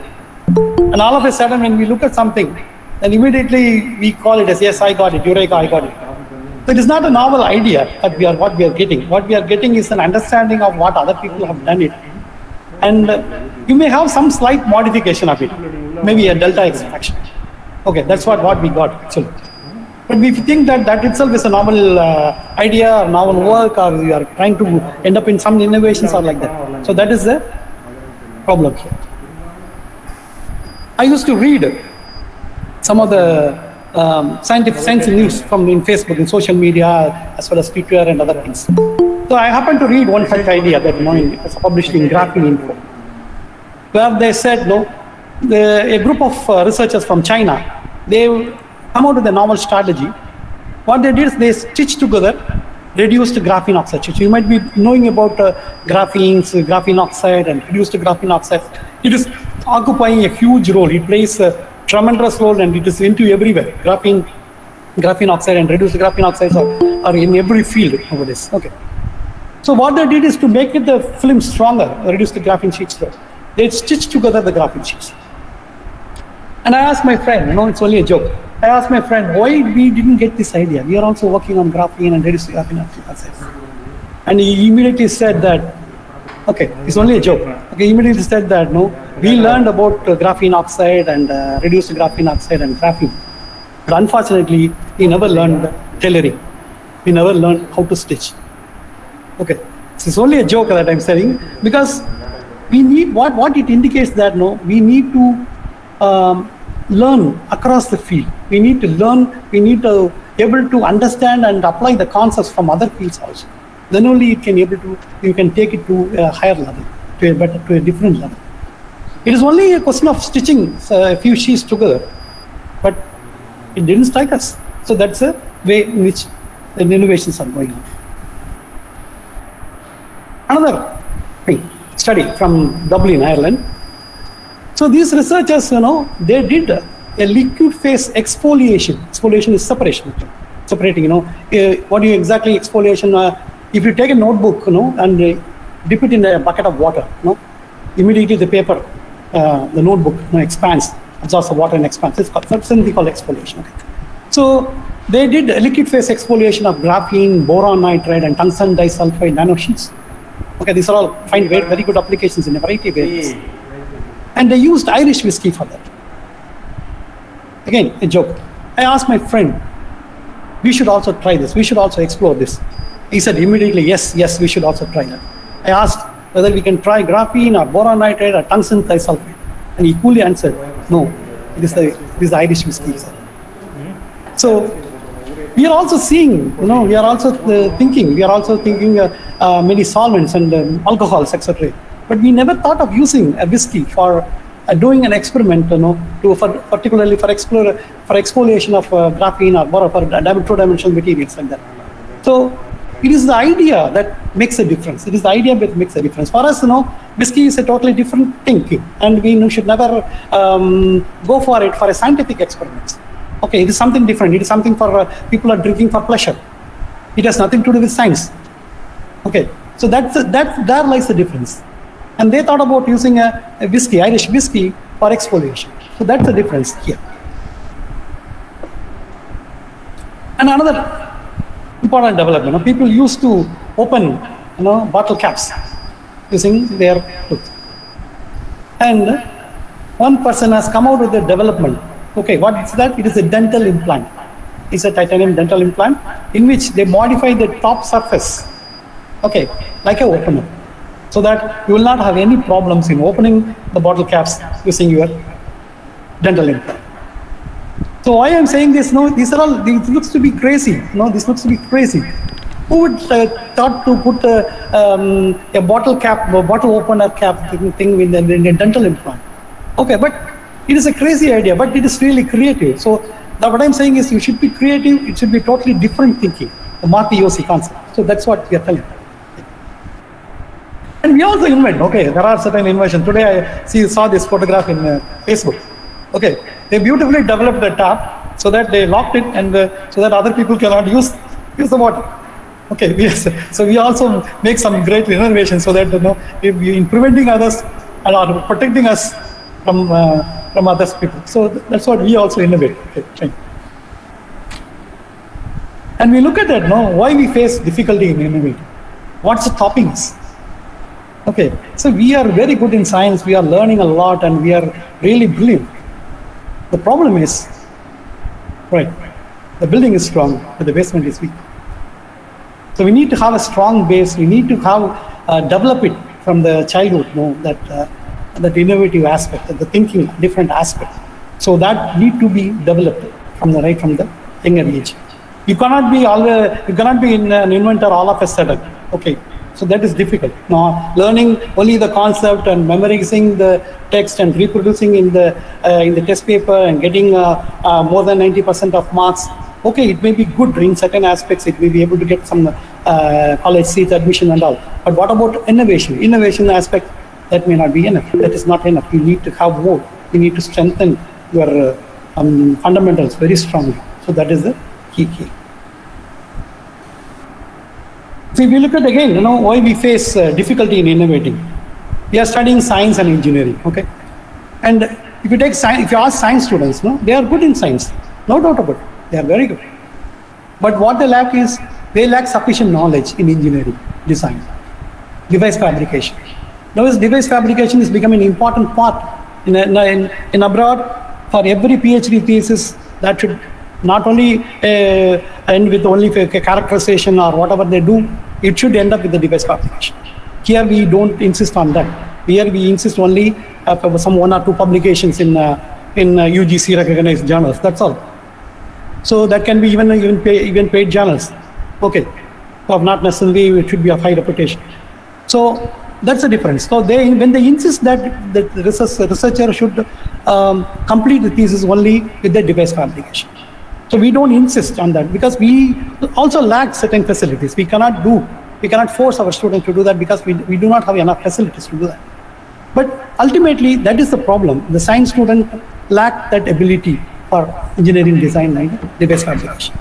And all of a sudden, when we look at something, then immediately we call it as, yes, I got it, Eureka, I got it. It is not a novel idea that we are what we are getting. What we are getting is an understanding of what other people have done it. And uh, you may have some slight modification of it, maybe a delta extraction. Okay, that's what, what we got actually. But you think that that itself is a novel uh, idea or novel work or you are trying to end up in some innovations or like that. So that is the problem here. I used to read some of the um, scientific science news from in Facebook, in social media, as well as Twitter and other things. So I happened to read one such idea that you know, in- was published in Graphene Info, where they said, no, the, a group of uh, researchers from China, they come out with a novel strategy. What they did is they stitched together reduced graphene oxide. So you might be knowing about uh, graphenes, uh, graphene oxide, and reduced graphene oxide. It is occupying a huge role. It plays a tremendous role, and it is into everywhere. Graphene, graphene oxide, and reduced graphene oxides are, are in every field nowadays. Okay. So what they did is to make it the film stronger, reduce the graphene sheets. There. They stitched together the graphene sheets. And I asked my friend, you know, it's only a joke. I asked my friend, why we didn't get this idea? We are also working on graphene and reduced graphene oxides. And he immediately said that, okay, it's only a joke. Okay, he immediately said that, no, we learned about graphene oxide and uh, reduced graphene oxide and graphene. But unfortunately, we never learned tailoring. We never learned how to stitch. Okay, so it's only a joke that I'm saying because we need what what it indicates that no, we need to um, learn across the field. We need to learn. We need to be able to understand and apply the concepts from other fields also. Then only you can able to you can take it to a higher level, to a better to a different level. It is only a question of stitching uh, a few sheets together, but it didn't strike us. So that's a way in which the innovations are going on. Another thing, study from Dublin, Ireland. So these researchers, you know, they did a liquid phase exfoliation. Exfoliation is separation, separating. You know, what do you exactly exfoliation? Uh, if you take a notebook, you know, and uh, dip it in a bucket of water, you know, immediately the paper, uh, the notebook, you know, expands, absorbs the water and expands. It's called, something called exfoliation. Okay. So they did a liquid phase exfoliation of graphene, boron nitride, and tungsten disulfide nanosheets. Okay, these are all find very, very good applications in a variety of areas. And they used Irish whiskey for that. Again, a joke. I asked my friend, we should also try this. We should also explore this. He said immediately, yes, yes, we should also try that. I asked whether we can try graphene or boron nitride or tungsten disulfide. And he coolly answered, no, it is the, it is the Irish whiskey. So we are also seeing, you know, we are also uh, thinking, we are also thinking uh, uh, many solvents and um, alcohols, etc. But we never thought of using a whiskey for uh, doing an experiment, you know, to for, particularly for explore for exfoliation of uh, graphene or boron for two-dimensional materials like that. So it is the idea that makes a difference. It is the idea that makes a difference. For us, you know, whiskey is a totally different thing, and we should never um, go for it for a scientific experiment. Okay, it is something different. It is something for uh, people are drinking for pleasure. It has nothing to do with science. Okay, so that's that there lies the difference. And they thought about using a, a whiskey, Irish whiskey, for exfoliation. So that's the difference here. And another important development, you know, people used to open, you know, bottle caps using their tooth. And one person has come out with a development. Okay, what is that? It is a dental implant. It's a titanium dental implant in which they modify the top surface. Okay, like a opener. So that you will not have any problems in opening the bottle caps using your dental implant. So why I'm saying this? No, these are all. This looks to be crazy. No, this looks to be crazy. Who would uh, thought to put a, um, a bottle cap, a bottle opener cap thing, in, the, in a dental implant? Okay, but it is a crazy idea, but it is really creative. So that what I'm saying is, you should be creative. It should be totally different thinking. The Marty Yossi concept. So that's what we are telling. And we also invent. Okay, there are certain inventions. Today I see saw this photograph in uh, Facebook. Okay, they beautifully developed the tap so that they locked it and uh, so that other people cannot use use the water. Okay, yes. So we also make some great innovations so that you know if we in preventing others and are protecting us from uh, from others people. So that's what we also innovate. Okay. And we look at that now, why we face difficulty in innovating. What's the toppings? Okay, so we are very good in science, we are learning a lot, and we are really brilliant. The problem is, right, the building is strong, but the basement is weak. So we need to have a strong base, we need to have, uh, develop it from the childhood, you know, that, uh, that innovative aspect, the thinking different aspect. So that need to be developed from the right from the younger age. You cannot be always, you cannot be an inventor all of a sudden. Okay, so that is difficult. Now, learning only the concept and memorizing the text and reproducing in the uh, in the test paper and getting uh, uh, more than 90% of marks. Okay, it may be good in certain aspects. It may be able to get some uh, college seats, admission, and all. But what about innovation? Innovation aspect that may not be enough. That is not enough. You need to have more. You need to strengthen your um, fundamentals very strongly. So that is the key key. So if you look at again, you know, why we face uh, difficulty in innovating. We are studying science and engineering, okay? And if you take science, if you ask science students, no, they are good in science, no doubt about it. They are very good. But what they lack is they lack sufficient knowledge in engineering, design, device fabrication. Nowadays, device fabrication is becoming an important part in, in, in abroad for every PhD thesis that should not only uh, end with only characterization or whatever they do, it should end up with the device fabrication. Here we don't insist on that. Here we insist only uh, some one or two publications in uh, in UGC recognized journals. That's all. So that can be even even pay, even paid journals. Okay, or not necessarily it should be of high reputation. So that's the difference. So they when they insist that the research, researcher should um, complete the thesis only with the device fabrication. So we don't insist on that because we also lack certain facilities. We cannot do, we cannot force our students to do that because we, we do not have enough facilities to do that. But ultimately, that is the problem. The science student lack that ability for engineering design and device fabrication.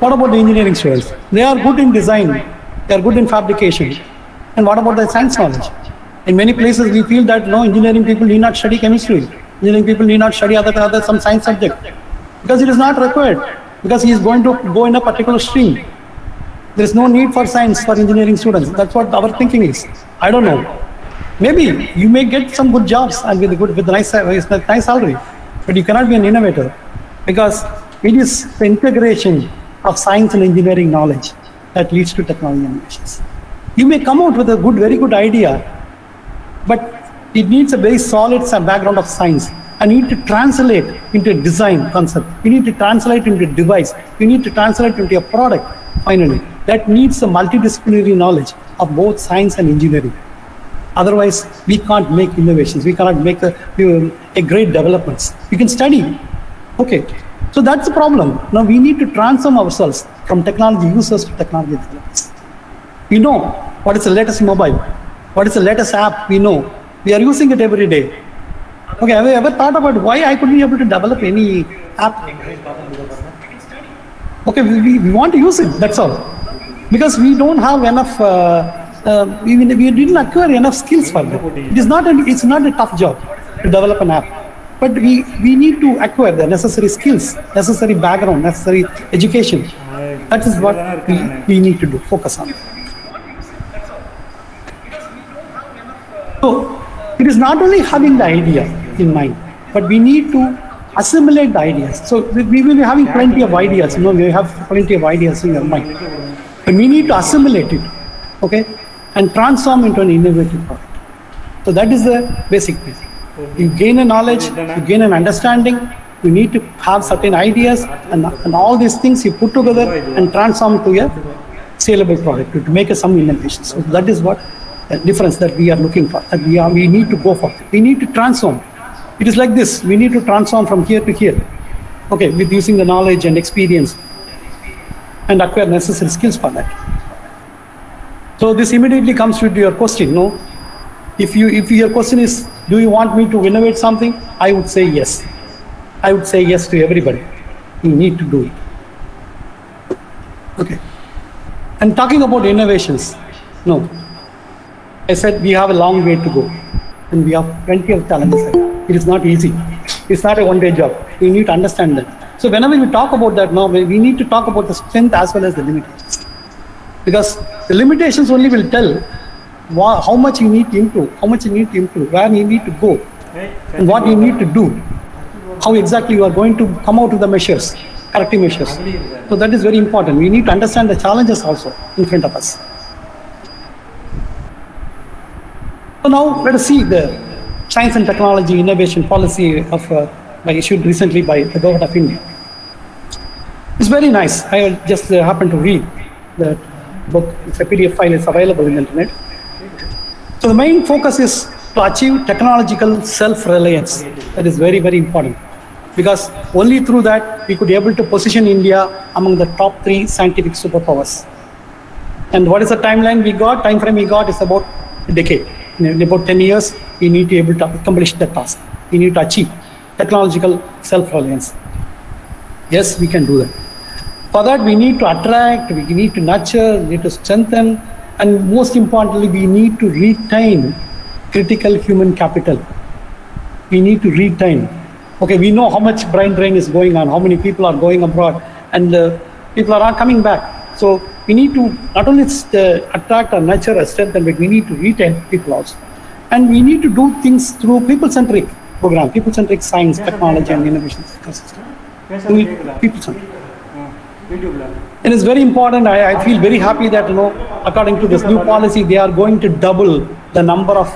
What about the engineering students? They are good in design, they are good in fabrication. And what about the science knowledge? In many places, we feel that no engineering people need not study chemistry. Engineering people need not study other, other some science subject because it is not required because he is going to go in a particular stream. There is no need for science for engineering students. That's what our thinking is. I don't know. Maybe you may get some good jobs and with good with nice with nice salary, but you cannot be an innovator because it is the integration of science and engineering knowledge that leads to technology innovations. You may come out with a good, very good idea, but it needs a very solid background of science and you need to translate into a design concept. You need to translate into a device. You need to translate into a product, finally. That needs a multidisciplinary knowledge of both science and engineering. Otherwise, we can't make innovations. We cannot make a, a great developments. We can study. Okay. So that's the problem. Now we need to transform ourselves from technology users to technology developers. We know what is the latest mobile, what is the latest app we know. We are using it every day. Okay, have you ever thought about why I couldn't be able to develop any app? Okay, we, we want to use it, that's all. Because we don't have enough, uh, uh, we, we didn't acquire enough skills for that. It is not a, it's not a tough job to develop an app. But we, we need to acquire the necessary skills, necessary background, necessary education. That is what we, we need to do, focus on. So, it is not only having the idea in mind, but we need to assimilate the ideas. So we will be having plenty of ideas, you know, we have plenty of ideas in your mind. But we need to assimilate it, okay, and transform into an innovative product. So that is the basic thing. You gain a knowledge, you gain an understanding, you need to have certain ideas and, and all these things you put together and transform to a saleable product, to make some innovation. So that is what difference that we are looking for, that we are we need to go for. We need to transform. It is like this. We need to transform from here to here. Okay, with using the knowledge and experience and acquire necessary skills for that. So this immediately comes to your question, no? If you if your question is, do you want me to innovate something? I would say yes. I would say yes to everybody. You need to do it. Okay. And talking about innovations, no. I said we have a long way to go and we have plenty of challenges. It is not easy. It's not a one-day job. We need to understand that. So whenever we talk about that now, we need to talk about the strength as well as the limitations. Because the limitations only will tell how much you need to improve, how much you need to improve, where you need to go, and what you need to do, how exactly you are going to come out with the measures, corrective measures. So that is very important. We need to understand the challenges also in front of us. So now let us see the science and technology innovation policy of uh, by issued recently by the government of India. It's very nice. I just uh, happened to read that book. It's a PDF file. It's available in the internet. So the main focus is to achieve technological self-reliance. That is very, very important. Because only through that we could be able to position India among the top three scientific superpowers. And what is the timeline we got? Time frame we got is about a decade. In about 10 years, we need to be able to accomplish that task. We need to achieve technological self-reliance. Yes, we can do that. For that, we need to attract, we need to nurture, we need to strengthen, and most importantly, we need to retain critical human capital. We need to retain. Okay, we know how much brain drain is going on, how many people are going abroad, and uh, people are not coming back. So we need to not only uh, attract or nurture or strengthen, but we need to retain people also. And we need to do things through people-centric program, people-centric science, technology, and innovation ecosystem. People-centric. And it's very important. I, I feel very happy that you know, according to this new policy, they are going to double the number of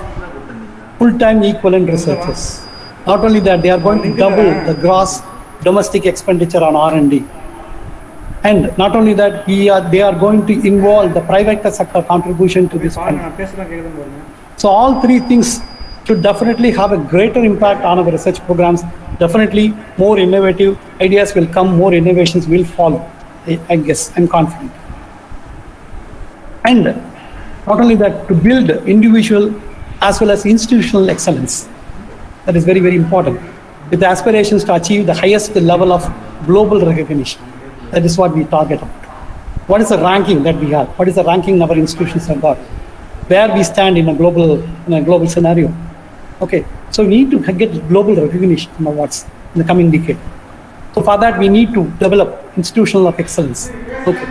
full-time equivalent researchers. Not only that, they are going to double the gross domestic expenditure on R&D and not only that, we are, they are going to involve the private sector contribution to this fund. So all three things should definitely have a greater impact on our research programs. Definitely more innovative ideas will come, more innovations will follow. I, I guess, I'm confident. And not only that, to build individual as well as institutional excellence. That is very, very important with aspirations to achieve the highest level of global recognition. That is what we target on. What is the ranking that we have? What is the ranking of our institutions have got? Where we stand in a global in a global scenario. Okay, so we need to get global recognition and awards in the coming decade. So for that, we need to develop institutional of excellence. Okay.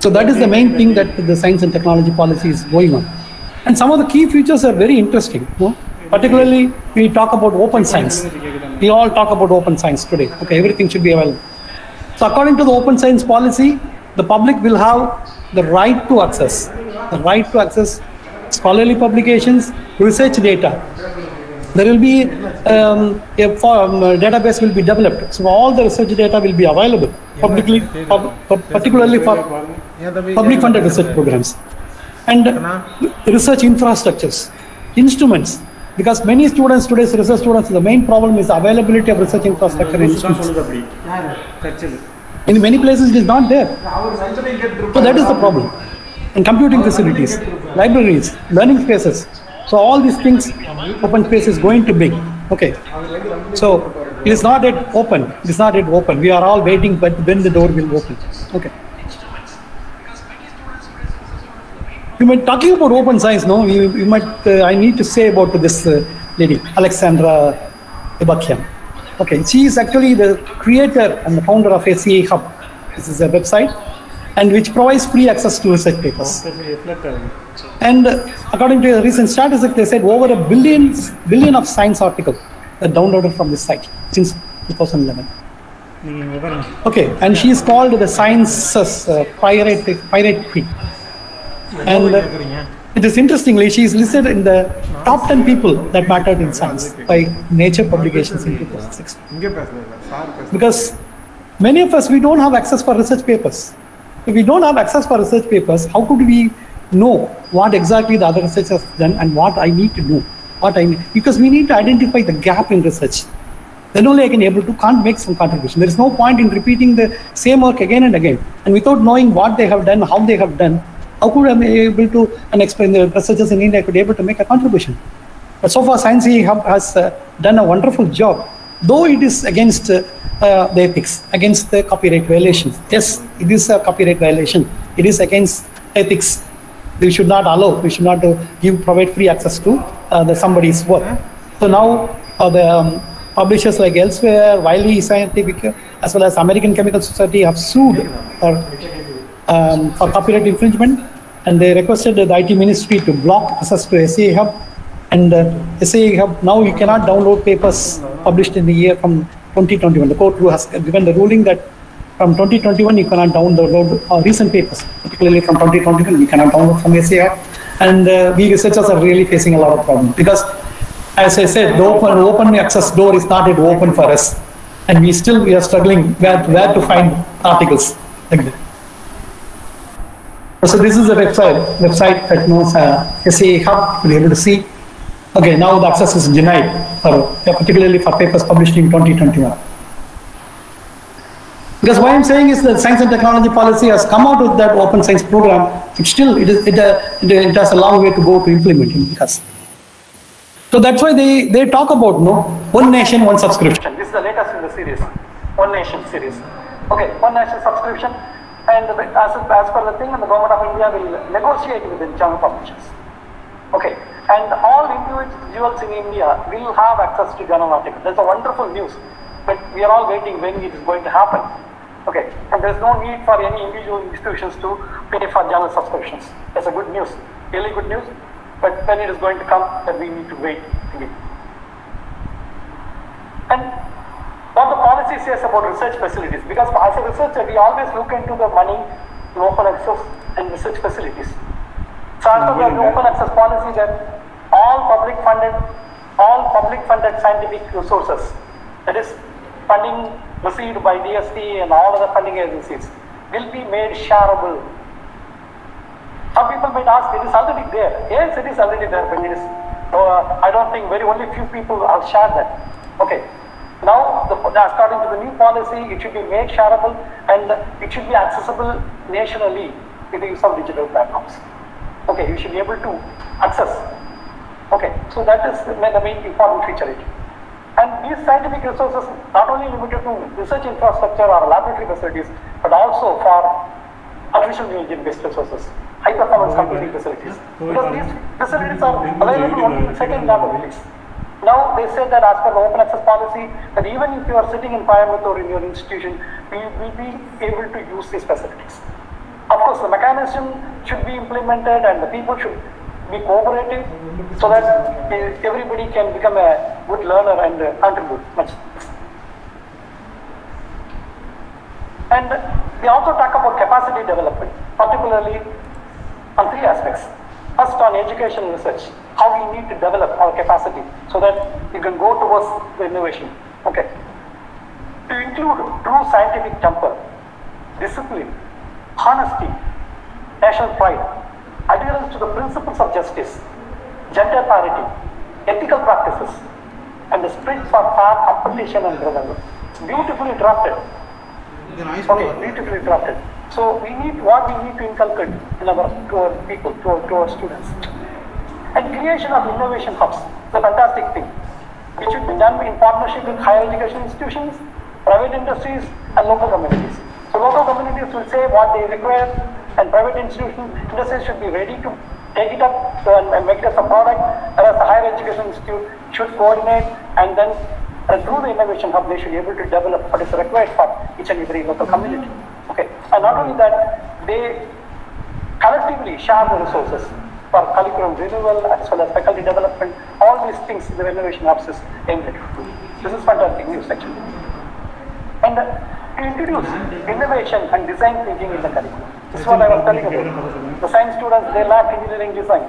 So that is the main thing that the science and technology policy is going on. And some of the key features are very interesting. no? Particularly, we talk about open science. We all talk about open science today. Okay, everything should be available. So according to the open science policy, the public will have the right to access, the right to access scholarly publications, research data. There will be um, a form, a database will be developed. So all the research data will be available publicly, pub, particularly for public funded research programs. And research infrastructures, instruments, because many students today, research students, the main problem is availability of research infrastructure in. In many places, it is not there. So that is the problem. In computing facilities, libraries, learning spaces. So all these things, open space is going to be Okay. So it is not yet open. It is not yet open. We are all waiting, but when the door will open. Okay. You were talking about open science, no? You, you might, uh, I need to say about this uh, lady, Alexandra Elbakyan. Okay, she is actually the creator and the founder of Sci-Hub. This is a website and which provides free access to research papers. And uh, according to a recent statistic, they said over a billion, billion of science articles are downloaded from this site since 2011. Hmm, okay, and she is called the Sciences uh, Pirate, Pirate Queen. And uh, it is interestingly, she is listed in the top 10 people that mattered in science by Nature publications in 2006. Because many of us we don't have access for research papers. If we don't have access for research papers, how could we know what exactly the other research has done and what I need to do? What I need because we need to identify the gap in research. Then only I can able to can't make some contribution. There is no point in repeating the same work again and again. And without knowing what they have done, how they have done, how could I be able to and explain the researchers in India could be able to make a contribution? But so far, Science Hub has uh, done a wonderful job, though it is against uh, uh, the ethics, against the copyright violations. Yes, it is a copyright violation. It is against ethics. We should not allow, we should not uh, give, provide free access to uh, the somebody's work. So now uh, the um, publishers like Elsevier, Wiley Scientific, as well as American Chemical Society have sued for, um, for copyright infringement and they requested the IT ministry to block access to Sci-Hub. And uh, Hub, now you cannot download papers published in the year from 2021. The court has given the ruling that from 2021 you cannot download uh, recent papers, particularly from 2021 you cannot download from Sci-Hub. And uh, we researchers are really facing a lot of problems because as I said, the open, open access door is not yet open for us. And we still, we are struggling where, where to find articles like that. So this is the website website that knows uh, Sci-Hub. You'll be able to see. Okay, now the access is denied, for, particularly for papers published in 2021. Because what I'm saying is that science and technology policy has come out with that open science program, but still it, is, it, uh, it, has a long way to go to implementing because. So that's why they, they talk about no one nation, one subscription. This is the latest in the series, one nation series. Okay, one nation subscription, and as, as per the thing, the government of India will negotiate with the journal publishers. Okay, and all individuals in India will have access to journal articles. That's a wonderful news, but we are all waiting when it is going to happen. Okay, and there's no need for any individual institutions to pay for journal subscriptions. That's a good news, really good news. But when it is going to come, then we need to wait. And what the policy says about research facilities, because as a researcher, we always look into the money in open access and research facilities. So as per the open access policy that all public funded, all public funded scientific resources, that is funding received by DST and all other funding agencies, will be made shareable. Some people might ask, it is already there. Yes, it is already there, but it is, uh, I don't think very only few people have shared that. Okay. Now, the, according to the new policy, it should be made shareable and it should be accessible nationally with the use of digital platforms. Okay, you should be able to access. Okay, so that is the main, the main important feature. It. And these scientific resources not only limited to research infrastructure or laboratory facilities, but also for artificial intelligence based resources, high performance computing facilities. Because these facilities are available only in second level release. Now they say that as per the open access policy, that even if you are sitting in Coimbatore or in your institution, we will be able to use these facilities. Of course, the mechanism should be implemented and the people should be cooperative so that everybody can become a good learner and uh, contribute much. And we also talk about capacity development, particularly on three aspects. First, on education research, how we need to develop our capacity so that we can go towards the innovation. Okay. To include true scientific temper, discipline, honesty, national pride, adherence to the principles of justice, gender parity, ethical practices, and the spirit for fair competition and brotherhood. Beautifully drafted. Okay, beautifully drafted. So we need what we need to inculcate in our to our people, to our, to our students. And creation of innovation hubs is a fantastic thing. It should be done in partnership with higher education institutions, private industries, and local communities. So local communities will say what they require, and private institutions, industries should be ready to take it up and, and make it as a product, whereas the higher education institute should coordinate and then uh, through the innovation hub they should be able to develop what is required for each and every local community. Okay, and not only that, they collectively share the resources for curriculum renewal as well as faculty development. All these things in the renovation hubs is aimed at. This is fantastic news actually. And uh, to introduce innovation and design thinking in the curriculum. This is what I was telling about. The science students, they lack engineering design.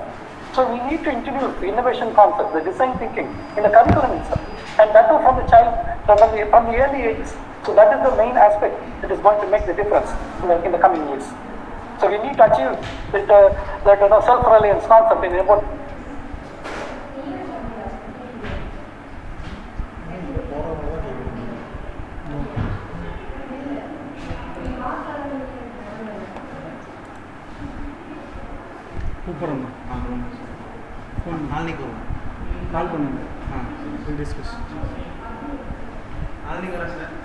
So we need to introduce the innovation concept, the design thinking in the curriculum itself. And that too from the child, from the, from the early ages. So that is the main aspect that is going to make the difference in the, in the coming years. So we need to achieve that, uh, that you know, self-reliance, not something important. I'll discuss. I'll discuss.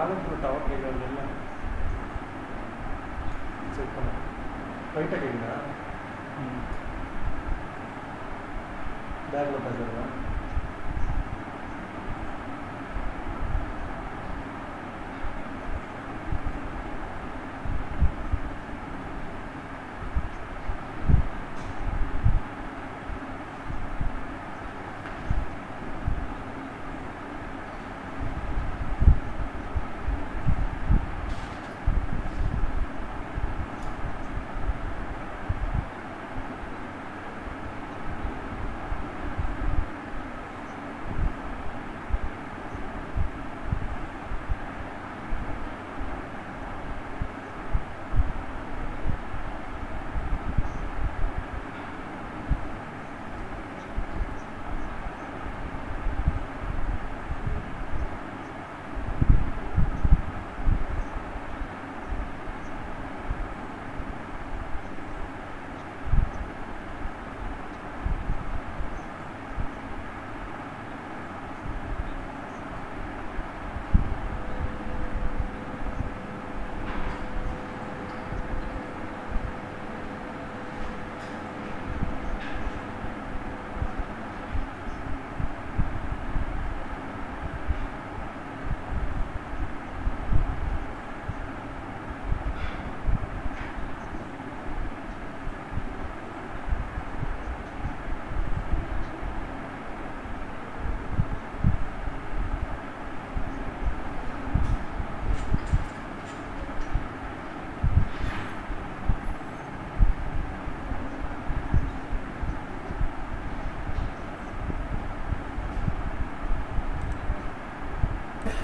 நானூற்று tower கேட்கறது இல்லை check பண்ணுங்க ரைட்டாக கேட்குங்க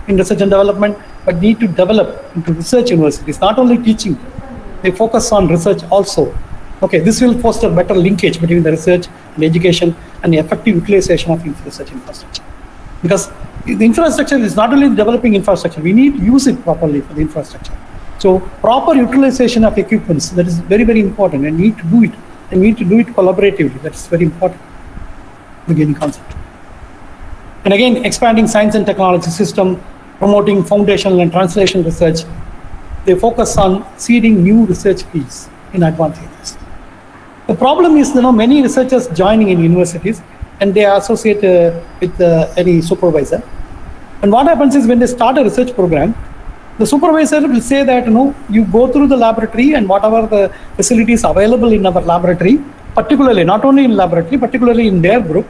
in research and development, but need to develop into research universities, not only teaching, they focus on research also. Okay, this will foster better linkage between the research and education and effective utilization of research infrastructure. Because the infrastructure is not only developing infrastructure, we need to use it properly for the infrastructure. So proper utilization of equipments, that is very, very important and need to do it. And need to do it collaboratively, that's very important, beginning concept. And again, expanding science and technology system, promoting foundational and translation research. They focus on seeding new research fields in advanced areas. The problem is, you know, many researchers joining in universities and they are associated with uh, any supervisor. And what happens is when they start a research program, the supervisor will say that, you know, you go through the laboratory and whatever the facilities available in our laboratory, particularly, not only in laboratory, particularly in their group,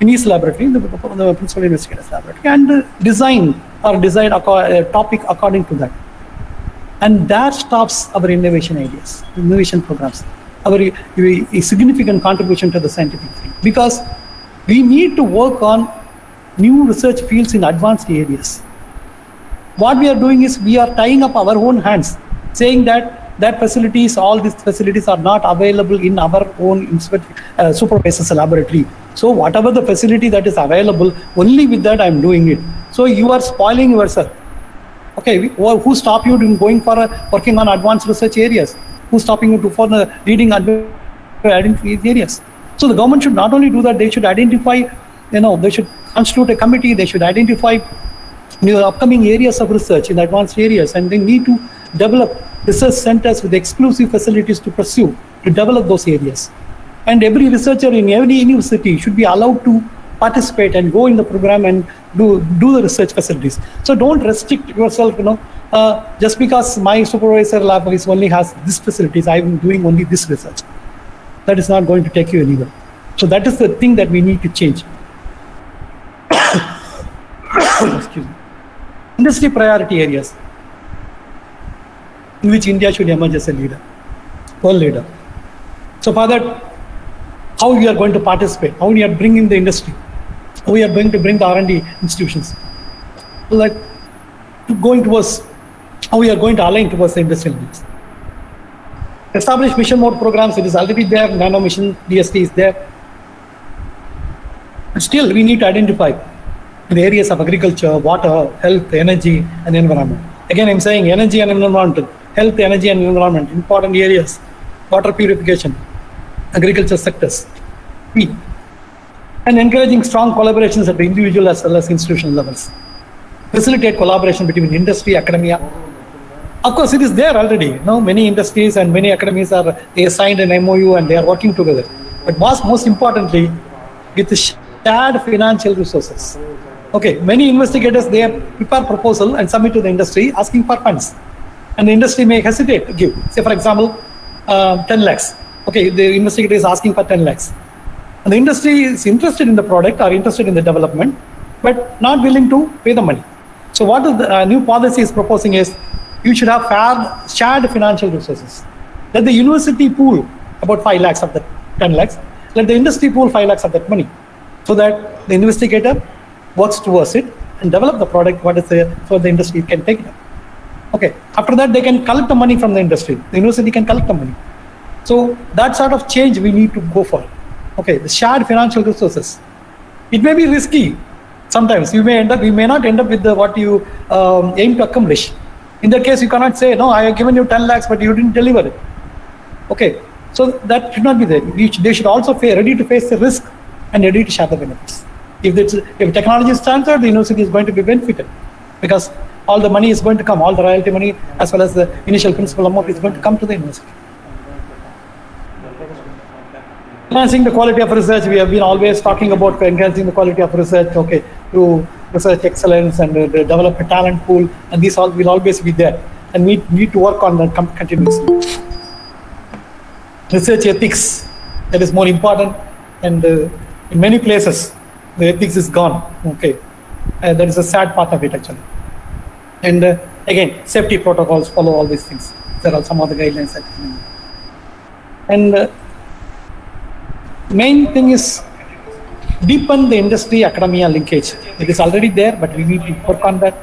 in his laboratory, the, the principal investigator's laboratory, and uh, design or design a topic according to that. And that stops our innovation ideas, innovation programs, our a significant contribution to the scientific field. Because we need to work on new research fields in advanced areas. What we are doing is we are tying up our own hands, saying that that facilities, all these facilities are not available in our own uh, supervisor's laboratory. So whatever the facility that is available, only with that I'm doing it. So you are spoiling yourself. Okay, who stop you from going for a, working on advanced research areas? Who's stopping you to for the reading advanced areas? So the government should not only do that, they should identify, you know, they should constitute a committee, they should identify new upcoming areas of research in advanced areas and they need to develop research centers with exclusive facilities to pursue to develop those areas. And every researcher in every university should be allowed to participate and go in the program and do do the research facilities. So don't restrict yourself you know. Uh, just because my supervisor lab is only has this facilities i'm doing only this research. That is not going to take you anywhere. So that is the thing that we need to change. Excuse me. Industry priority areas in which India should emerge as a leader, world leader. So that, how we are going to participate, how we are bringing the industry, how we are going to bring the R&D institutions, like going towards how we are going to align towards the industrial needs. Establish mission mode programs, it is already there, nano mission DST is there. But still, we need to identify the areas of agriculture, water, health, energy, and environment. Again, I'm saying energy and environment, health, energy and environment, important areas, water purification, agriculture sectors. B. And encouraging strong collaborations at the individual as well as institutional levels. Facilitate collaboration between industry, academia. Of course, it is there already. You know, many industries and many academies are they signed an MOU and they are working together. But most, most importantly, with the shared financial resources. Okay, many investigators they prepare proposal and submit to the industry asking for funds, and the industry may hesitate to give. Say, for example, uh, 10 lakhs. Okay, the investigator is asking for 10 lakhs, and the industry is interested in the product or interested in the development, but not willing to pay the money. So, what the uh, new policy is proposing is you should have fair, shared financial resources. Let the university pool about 5 lakhs of that 10 lakhs. Let the industry pool 5 lakhs of that money, so that the investigator works towards it and develop the product what is there so the industry can take it up. Okay, after that they can collect the money from the industry. The university can collect the money. So that sort of change we need to go for. Okay, the shared financial resources. It may be risky. Sometimes you may end up, you may not end up with the, what you um, aim to accomplish. In that case, you cannot say, no, I have given you 10 lakhs, but you didn't deliver it. Okay, so that should not be there. They should also be ready to face the risk and ready to share the benefits. If, if technology is transferred, the university is going to be benefited because all the money is going to come, all the royalty money as well as the initial principal amount is going to come to the university. Enhancing the quality of research, we have been always talking about enhancing the quality of research, okay, through research excellence and uh, develop a talent pool, and these all will always be there. And we need to work on that continuously. Research ethics, that is more important, and uh, in many places, the ethics is gone, okay. Uh, that is a sad part of it actually. And uh, again, safety protocols follow all these things. There are some other guidelines that. And uh, main thing is deepen the industry academia linkage. It is already there, but we need to work on that.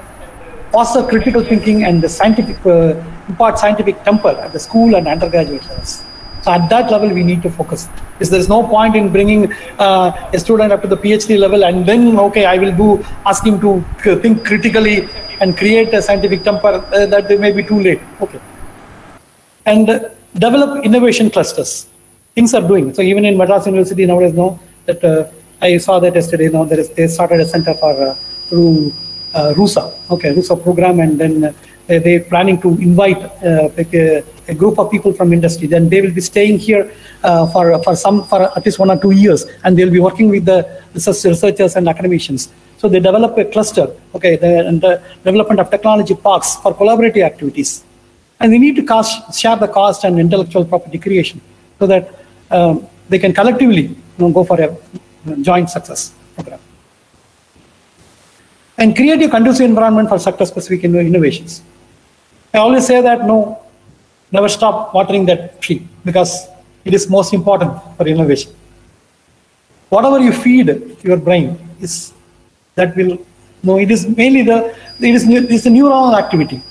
Foster critical thinking and the scientific, uh, impart scientific temper at the school and undergraduate levels. So at that level, we need to focus. Because there is no point in bringing uh, a student up to the PhD level and then, okay, I will do, ask him to think critically and create a scientific temper. Uh, that may be too late. Okay. And uh, develop innovation clusters. Things are doing. So even in Madras University nowadays, know that uh, I saw that yesterday. Now there is they started a center for uh, through uh, RUSA. Okay, RUSA program, and then they're planning to invite uh, a, a group of people from industry. Then they will be staying here uh, for for some for at least one or two years, and they'll be working with the research- researchers and academicians. So they develop a cluster. Okay, the, and the development of technology parks for collaborative activities and they need to cost, share the cost and intellectual property creation so that um, they can collectively you know, go for a joint success program. And create a conducive environment for sector-specific innovations. I always say that no, never stop watering that tree because it is most important for innovation. Whatever you feed your brain is that will no, it is mainly the it is it is a neuronal activity.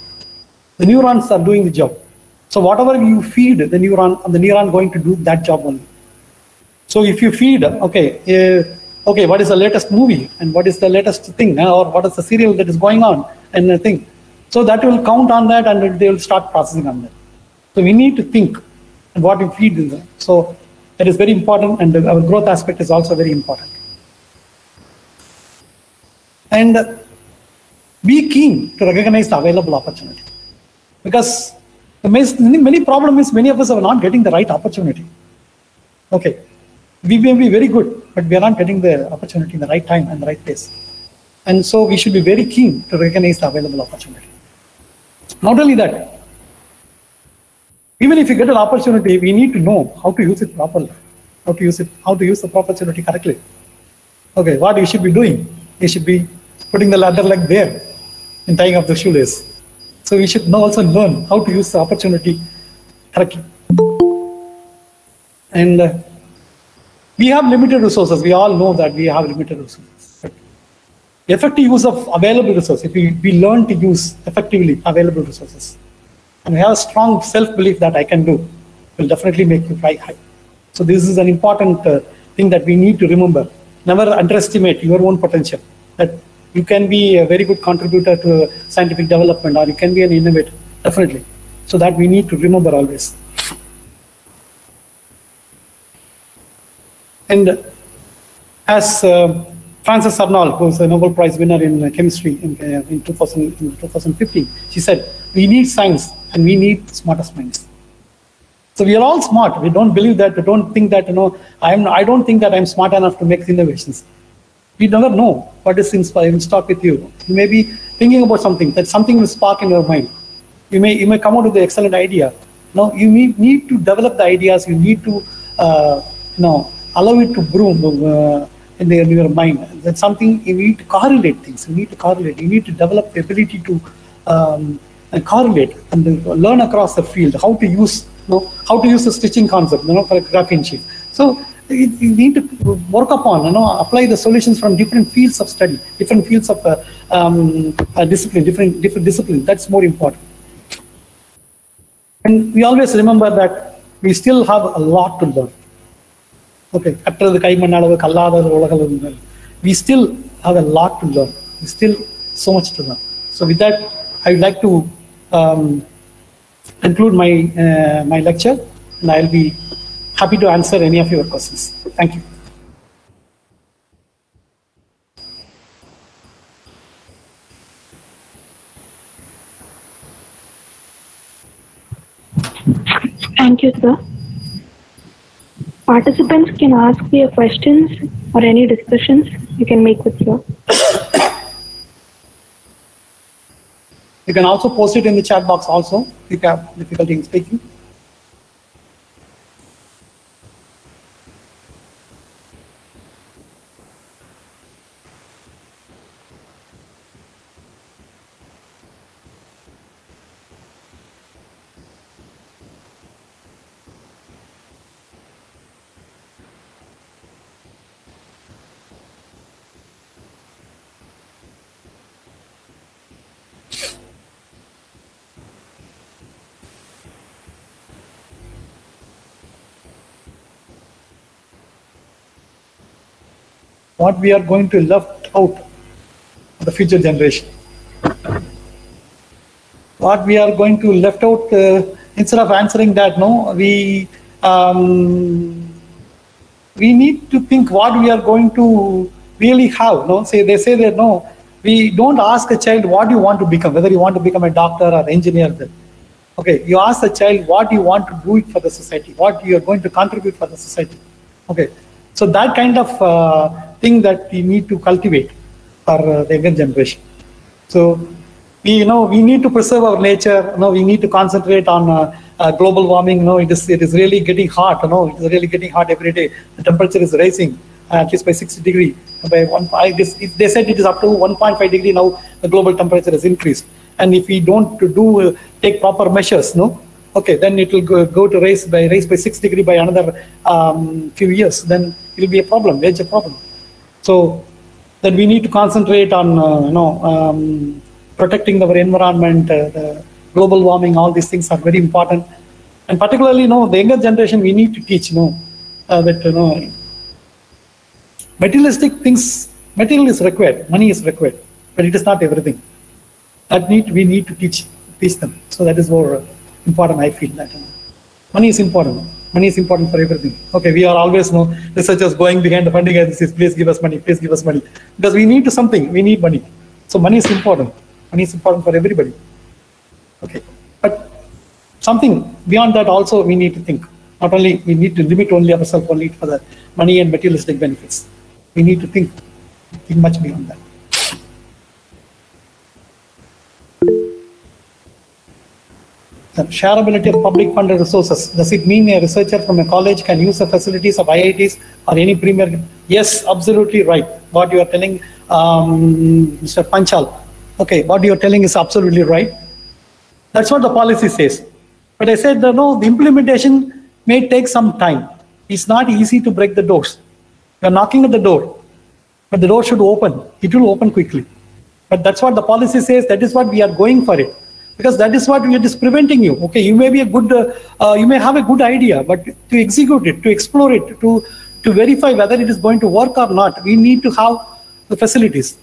The neurons are doing the job. So whatever you feed the neuron, the neuron going to do that job only. So if you feed, okay, uh, okay, what is the latest movie and what is the latest thing, uh, or what is the serial that is going on and the thing. So that will count on that and they will start processing on that. So we need to think what we feed them. So that is very important and our growth aspect is also very important. And be keen to recognize the available opportunity because the many problem is many of us are not getting the right opportunity. Okay, we may be very good, but we are not getting the opportunity in the right time and the right place. And so we should be very keen to recognize the available opportunity. Not only that, even if you get an opportunity, we need to know how to use it properly, how to use it, how to use the opportunity correctly. Okay, what you should be doing? You should be putting the ladder like there and tying up the shoelace. So we should now also learn how to use the opportunity correctly. And uh, we have limited resources. We all know that we have limited resources. Effective use of available resources, if we, we learn to use effectively available resources, and we have a strong self-belief that I can do, will definitely make you fly high. So this is an important uh, thing that we need to remember. Never underestimate your own potential. That you can be a very good contributor to scientific development or you can be an innovator, definitely. So that we need to remember always. And as uh, Frances Arnold, who's a Nobel Prize winner in uh, chemistry in, uh, in, 2000, in 2015, she said, we need science and we need smartest minds. So we are all smart. We don't believe that. We don't think that, you know, I'm, I don't think that I'm smart enough to make innovations. We never know what is in, in start with you. You may be thinking about something, that something will spark in your mind. You may, you may come out with an excellent idea. No, you need, need to develop the ideas. You need to, uh, allow it to bloom uh, in, the, in your mind. That's something you need to correlate things. You need to correlate. You need to develop the ability to um, correlate and learn across the field how to use, you know, how to use the stitching concept, you know, for a graphene sheet. So you, you need to work upon, you know, apply the solutions from different fields of study, different fields of uh, um, uh, discipline, different different discipline. That's more important. And we always remember that we still have a lot to learn Okay, கற்றது கைமண் அளவு கல்லாதது உலகளவு இருந்தால். we still have a lot to learn. We still so much to learn. So with that, I would like to um, conclude my uh, my lecture, and I'll be happy to answer any of your questions. Thank you. Thank you, sir. Participants can ask their questions or any discussions you can make with you. You can also post it in the chat box also if you have difficulty in speaking. What we are going to left out for the future generation. What we are going to left out uh, instead of answering that, no, we um, we need to think what we are going to really have. No, say they say that no, we don't ask a child what you want to become, whether you want to become a doctor or engineer. Okay, you ask the child what you want to do it for the society, what you are going to contribute for the society. Okay, so that kind of uh, thing that we need to cultivate for uh, the younger generation. So we you know we need to preserve our nature. You know, we need to concentrate on uh, uh, global warming. You know, it is it is really getting hot. You know, it is really getting hot every day. The temperature is rising at least by 60 degree. By one, I it, they said it is up to 1.5 degree now. The global temperature has increased, and if we don't do uh, take proper measures, no, okay, then it will go, go to raise by raise by six degree by another um, few years. Then it will be a problem, major problem. So then we need to concentrate on uh, you know um, protecting our environment, uh, the global warming. All these things are very important, and particularly you know the younger generation we need to teach you know uh, that you know materialistic things. Material is required, money is required, but it is not everything. That need we need to teach teach them. So that is more important. I feel that you know. money is important. Money is important for everything. Okay, we are always you know researchers going behind the funding agencies. Please give us money. Please give us money because we need something. We need money. So money is important. Money is important for everybody. Okay, but something beyond that also we need to think. Not only we need to limit only ourselves only for the money and materialistic benefits. We need to think, think much beyond that. The shareability of public funded resources. Does it mean a researcher from a college can use the facilities of IITs or any premier? Yes, absolutely right. What you are telling, um, Mr. Panchal. Okay, what you are telling is absolutely right. That's what the policy says. But I said, no, the implementation may take some time. It's not easy to break the doors. You're knocking at the door, but the door should open. It will open quickly. But that's what the policy says. That is what we are going for it because that is what it is preventing you okay you may be a good uh, you may have a good idea but to execute it to explore it to to verify whether it is going to work or not we need to have the facilities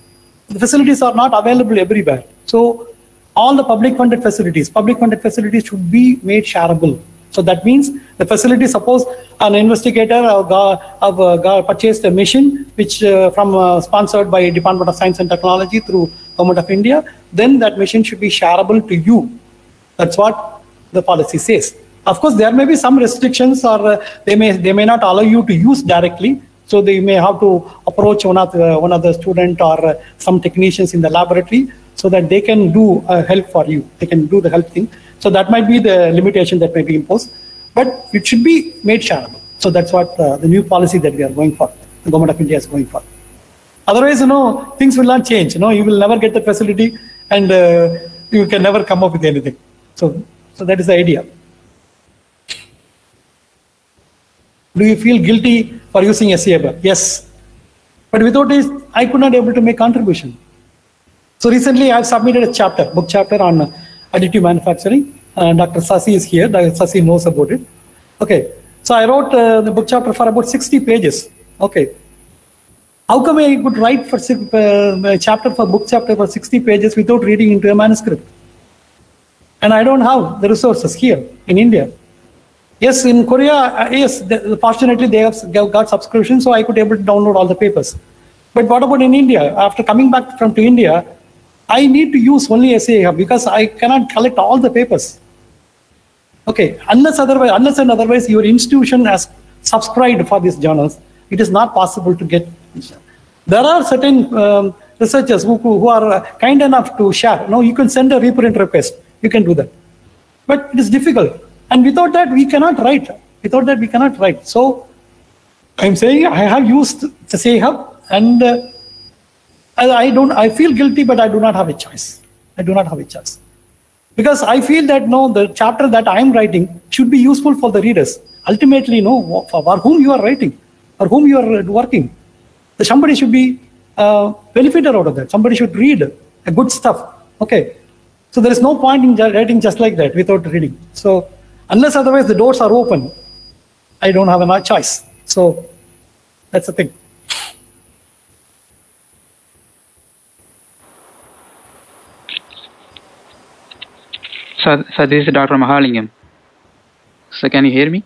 the facilities are not available everywhere. So all the public funded facilities, public funded facilities should be made shareable. So that means the facility, suppose an investigator have uh, purchased a machine which uh, from uh, sponsored by Department of Science and Technology through Government of India, then that machine should be shareable to you. That's what the policy says. Of course, there may be some restrictions or uh, they may they may not allow you to use directly. So they may have to approach one of the, one of the student or uh, some technicians in the laboratory so that they can do uh, help for you. They can do the help thing. So that might be the limitation that may be imposed, but it should be made shareable. So that's what uh, the new policy that we are going for. The government of India is going for. Otherwise, you know, things will not change. You know, you will never get the facility, and uh, you can never come up with anything. So, so that is the idea. Do you feel guilty for using SEA? Yes, but without it, I could not able to make contribution. So recently, I have submitted a chapter, book chapter on additive manufacturing. Uh, Dr. Sasi is here. Dr. Sasi knows about it. Okay, so I wrote uh, the book chapter for about 60 pages. Okay, how come I could write for uh, chapter for book chapter for 60 pages without reading into a manuscript? And I don't have the resources here in India. Yes, in Korea, uh, yes, the, fortunately they have got subscription, so I could able to download all the papers. But what about in India? After coming back from to India, I need to use only SAA because I cannot collect all the papers. Okay, unless otherwise, unless and otherwise your institution has subscribed for these journals, it is not possible to get. There are certain um, researchers who, who are kind enough to share. No, you can send a reprint request. You can do that, but it is difficult. And without that, we cannot write. Without that, we cannot write. So, I'm saying I have used Sci-Hub, and uh, I don't. I feel guilty, but I do not have a choice. I do not have a choice because I feel that no, the chapter that I am writing should be useful for the readers. Ultimately, no, for, for whom you are writing, or whom you are working, somebody should be uh, benefited out of that. Somebody should read a good stuff. Okay, so there is no point in writing just like that without reading. So unless otherwise the doors are open, I don't have a choice. So that's the thing. So, so this is Dr. Mahalingam. So can you hear me?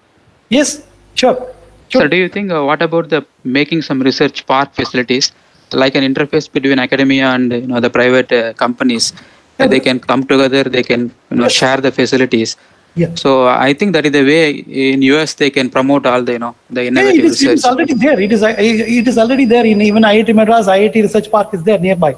Yes, sure. So do you think uh, what about the making some research park facilities like an interface between academia and you know the private uh, companies? They can come together. They can you know share the facilities. Yeah. So I think that is the way in US they can promote all the you know the Yeah, innovative it, is, research. It is already there. It is it is already there in even IIT Madras. IIT Research Park is there nearby.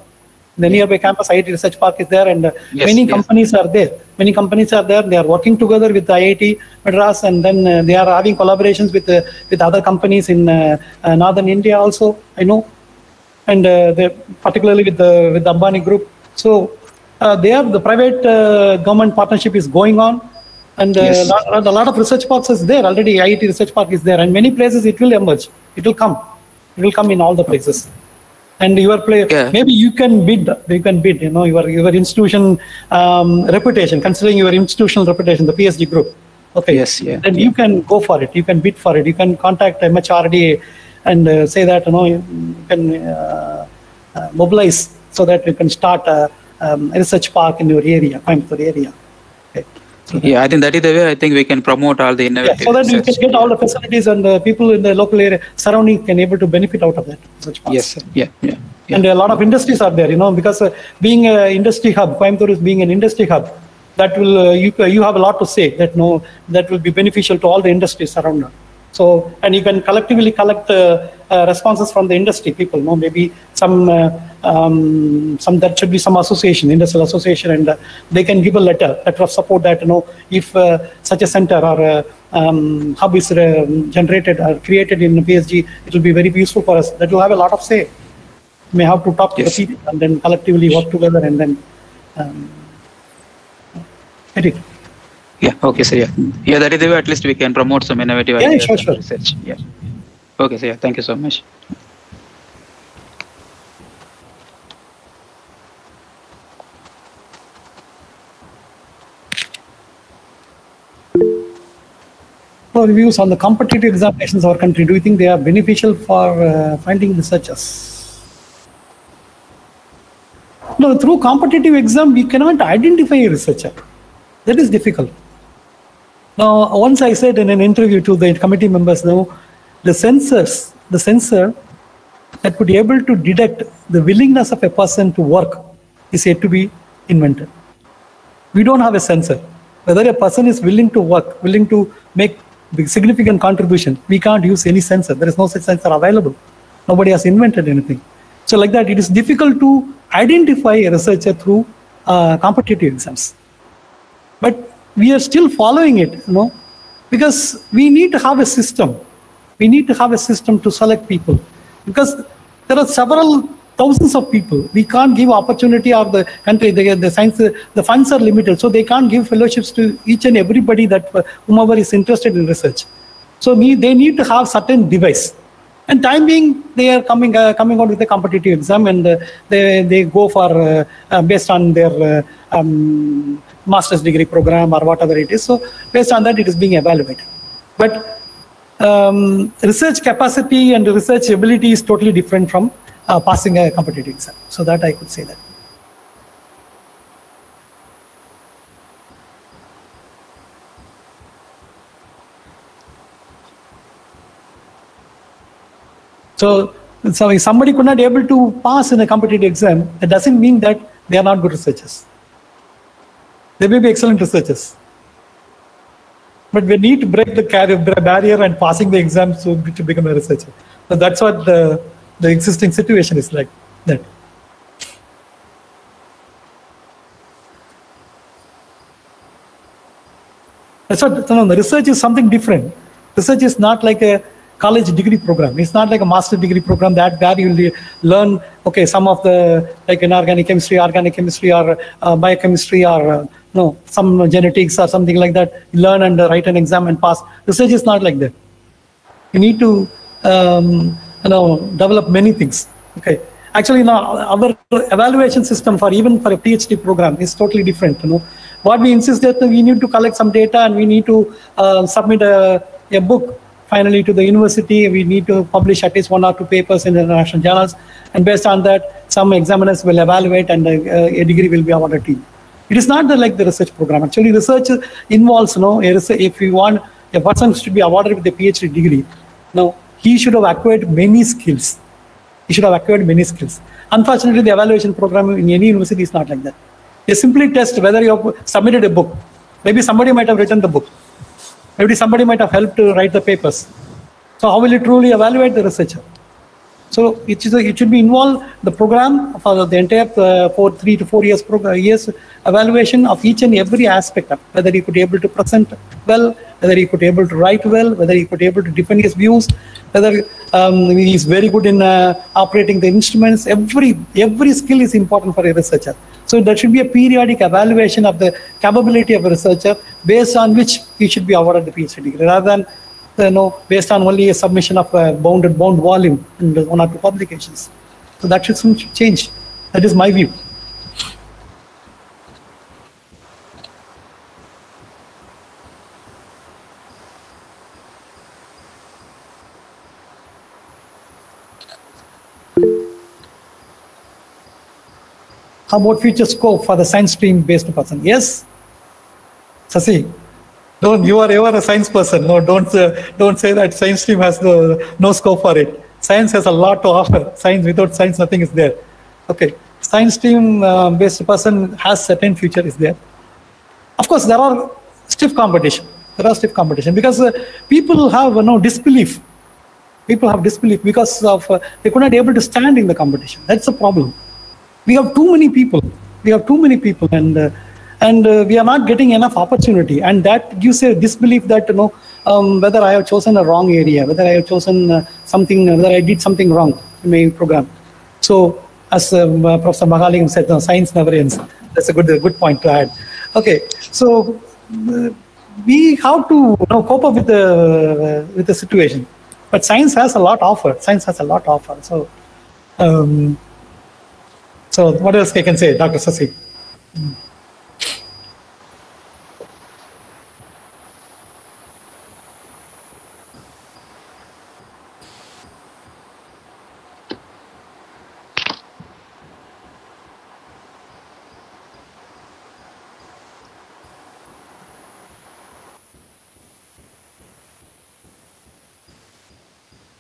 The nearby campus IIT Research Park is there, and uh, Yes, many yes. companies are there. Many companies are there. They are working together with IIT Madras, and then uh, they are having collaborations with uh, with other companies in uh, uh, northern India also. I know, and uh, they particularly with the with the Ambani Group. So uh, there, the private uh, government partnership is going on, and uh, Yes. lot, a lot of research parks is there already. IIT Research Park is there, and many places it will emerge. It will come. It will come in all the places. And your play, Yeah. maybe you can bid. You can bid. You know your your institution um, reputation, considering your institutional reputation, the PSG group. Okay. Yes, yeah, Then you can go for it. You can bid for it. You can contact MHRD and uh, say that you know you can uh, uh, mobilize so that you can start a, um, research park in your area, Coimbatore area. Okay. Yeah, I think that is the way I think we can promote all the yeah, so that you can get all the facilities and the people in the local area surrounding can able to benefit out of that research parks. Yes, sir. yeah, yeah. yeah. And a lot of industries are there, you know, because uh, being an industry hub, Coimbatore is being an industry hub, that will uh, you you have a lot to say. That no, that will be beneficial to all the industries around. us. So and you can collectively collect uh, uh, responses from the industry people. No, maybe some uh, um, some that should be some association, industrial association, and uh, they can give a letter letter of support that you know if uh, such a center or a um, hub is uh, generated or created in PSG, it will be very useful for us. That will have a lot of say may have to talk to Yes. the people and then collectively work together and then um, get it. Yeah, okay, sir. Yeah, yeah, that is the way at least we can promote some innovative Yeah, ideas sure, sure. research. Yeah. Okay, sir. Yeah, thank you so much. For reviews on the competitive examinations of our country, do you think they are beneficial for uh, finding researchers? No, through competitive exam, we cannot identify a researcher. That is difficult. Now, once I said in an interview to the committee members, no, the sensors, the sensor that would be able to detect the willingness of a person to work is yet to be invented. We don't have a sensor. Whether a person is willing to work, willing to make significant contribution, we can't use any sensor. There is no such sensor available. Nobody has invented anything. So like that, it is difficult to identify a researcher through uh, competitive exams. But we are still following it, you know, because we need to have a system. We need to have a system to select people because there are several thousands of people. We can't give opportunity of the country, the, the science, the funds are limited, so they can't give fellowships to each and everybody that uh, whomever is interested in research. So me, they need to have certain device. And time being, they are coming uh, coming out with a competitive exam, and uh, they they go for uh, uh, based on their uh, um, master's degree program or whatever it is. So based on that, it is being evaluated. But um, research capacity and research ability is totally different from uh, passing a competitive exam. So that I could say that. So, so if somebody could not be able to pass in a competitive exam, that doesn't mean that they are not good researchers. They may be excellent researchers. But we need to break the barrier and passing the exam to, to become a researcher. So that's what the, the existing situation is like. That. That's what no, research is something different. Research is not like a college degree program. It's not like a master degree program that where you learn okay some of the like inorganic chemistry, organic chemistry, or uh, biochemistry, or uh, no some genetics or something like that. Learn and write an exam and pass. Research is not like that. You need to um, you know develop many things. Okay. Actually, now our evaluation system for even for a PhD program is totally different. You know, what we insist that we need to collect some data and we need to uh, submit a, a book finally to the university. We need to publish at least one or two papers in international journals, and based on that, some examiners will evaluate and uh, a degree will be awarded to you. It is not the, like the research program. Actually, research involves, you know, if you want a person to be awarded with a PhD degree, now he should have acquired many skills. He should have acquired many skills. Unfortunately, the evaluation program in any university is not like that. They simply test whether you have submitted a book. Maybe somebody might have written the book. Maybe somebody might have helped to write the papers. So how will you truly evaluate the researcher? So it, is a, it should be involved the program for the entire uh, four, three to four years program, years evaluation of each and every aspect of whether he could be able to present well, whether he could be able to write well, whether he could be able to defend his views, whether um, he is very good in uh, operating the instruments. Every every skill is important for a researcher. So there should be a periodic evaluation of the capability of a researcher based on which he should be awarded the PhD degree, rather than you know, based on only a submission of a bounded bound volume in one or two publications. So that should soon change. That is my view. How about future scope for the science stream based person? Yes? Sasi, don't you are ever a science person. No, don't uh, don't say that science stream has no no scope for it. Science has a lot to offer. Science without science, nothing is there. Okay, science stream uh, based person has certain future is there. Of course, there are stiff competition. There are stiff competition because uh, people have no disbelief. People have disbelief because of uh, they could not able to stand in the competition. That's the problem. We have too many people. We have too many people, and uh, and uh, we are not getting enough opportunity. And that gives a disbelief that you know um, whether i have chosen a wrong area whether i have chosen uh, something whether i did something wrong in my program. So as um, uh, professor mahalingam said no, science never ends. That's a good a good point to add. Okay so uh, we have to you know, cope up with the uh, with the situation. But science has a lot offer. Science has a lot offer. So um, so what else i can say dr sasi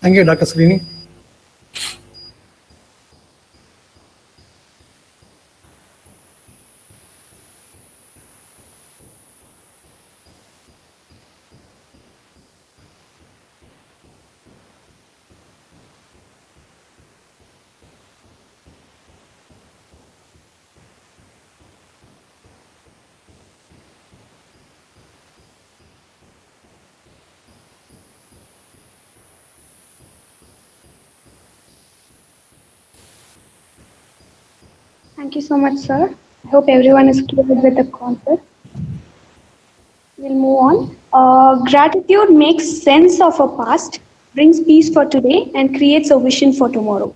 Thank you, Dr. Srini. So much, sir. I hope everyone is clear with the concept. We'll move on. Uh, gratitude makes sense of a past, brings peace for today, and creates a vision for tomorrow.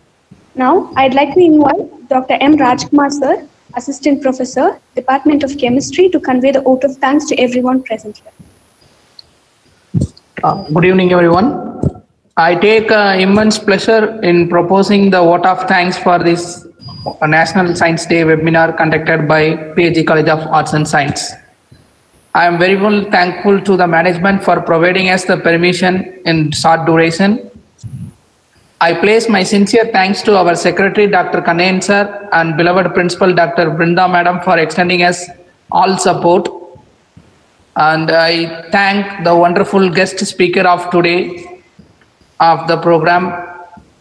Now, I'd like to invite Dr. M. Rajkumar, sir, Assistant Professor, Department of Chemistry, to convey the vote of thanks to everyone present here. Uh, Good evening, everyone. I take uh, immense pleasure in proposing the vote of thanks for this uh, National Science Day webinar conducted by PSG College of Arts and Science. I am very well thankful to the management for providing us the permission in short duration. I place my sincere thanks to our secretary, Dr. Kanayan sir, and beloved principal, Dr. Brinda madam, for extending us all support. And I thank the wonderful guest speaker of today of the program,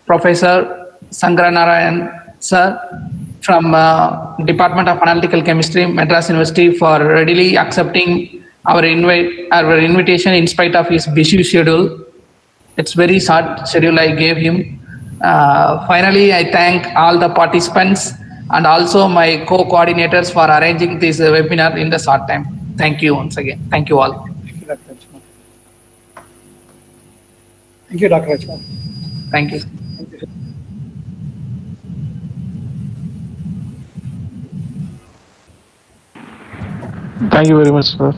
Professor Sankaranarayan sir from uh, Department of Analytical Chemistry, Madras University for readily accepting our invite our invitation in spite of his busy schedule. It's very short schedule I gave him. Uh, finally, I thank all the participants and also my co-coordinators for arranging this webinar in the short time. Thank you once again. Thank you all. Thank you, Dr. Rajkumar. Thank you, Dr. Rajkumar. Thank you. Thank you very much, sir.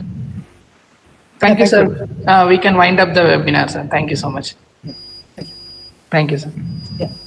Thank you, sir. Uh, we can wind up the webinar, sir. Thank you so much. Thank you, sir. Yeah, sure.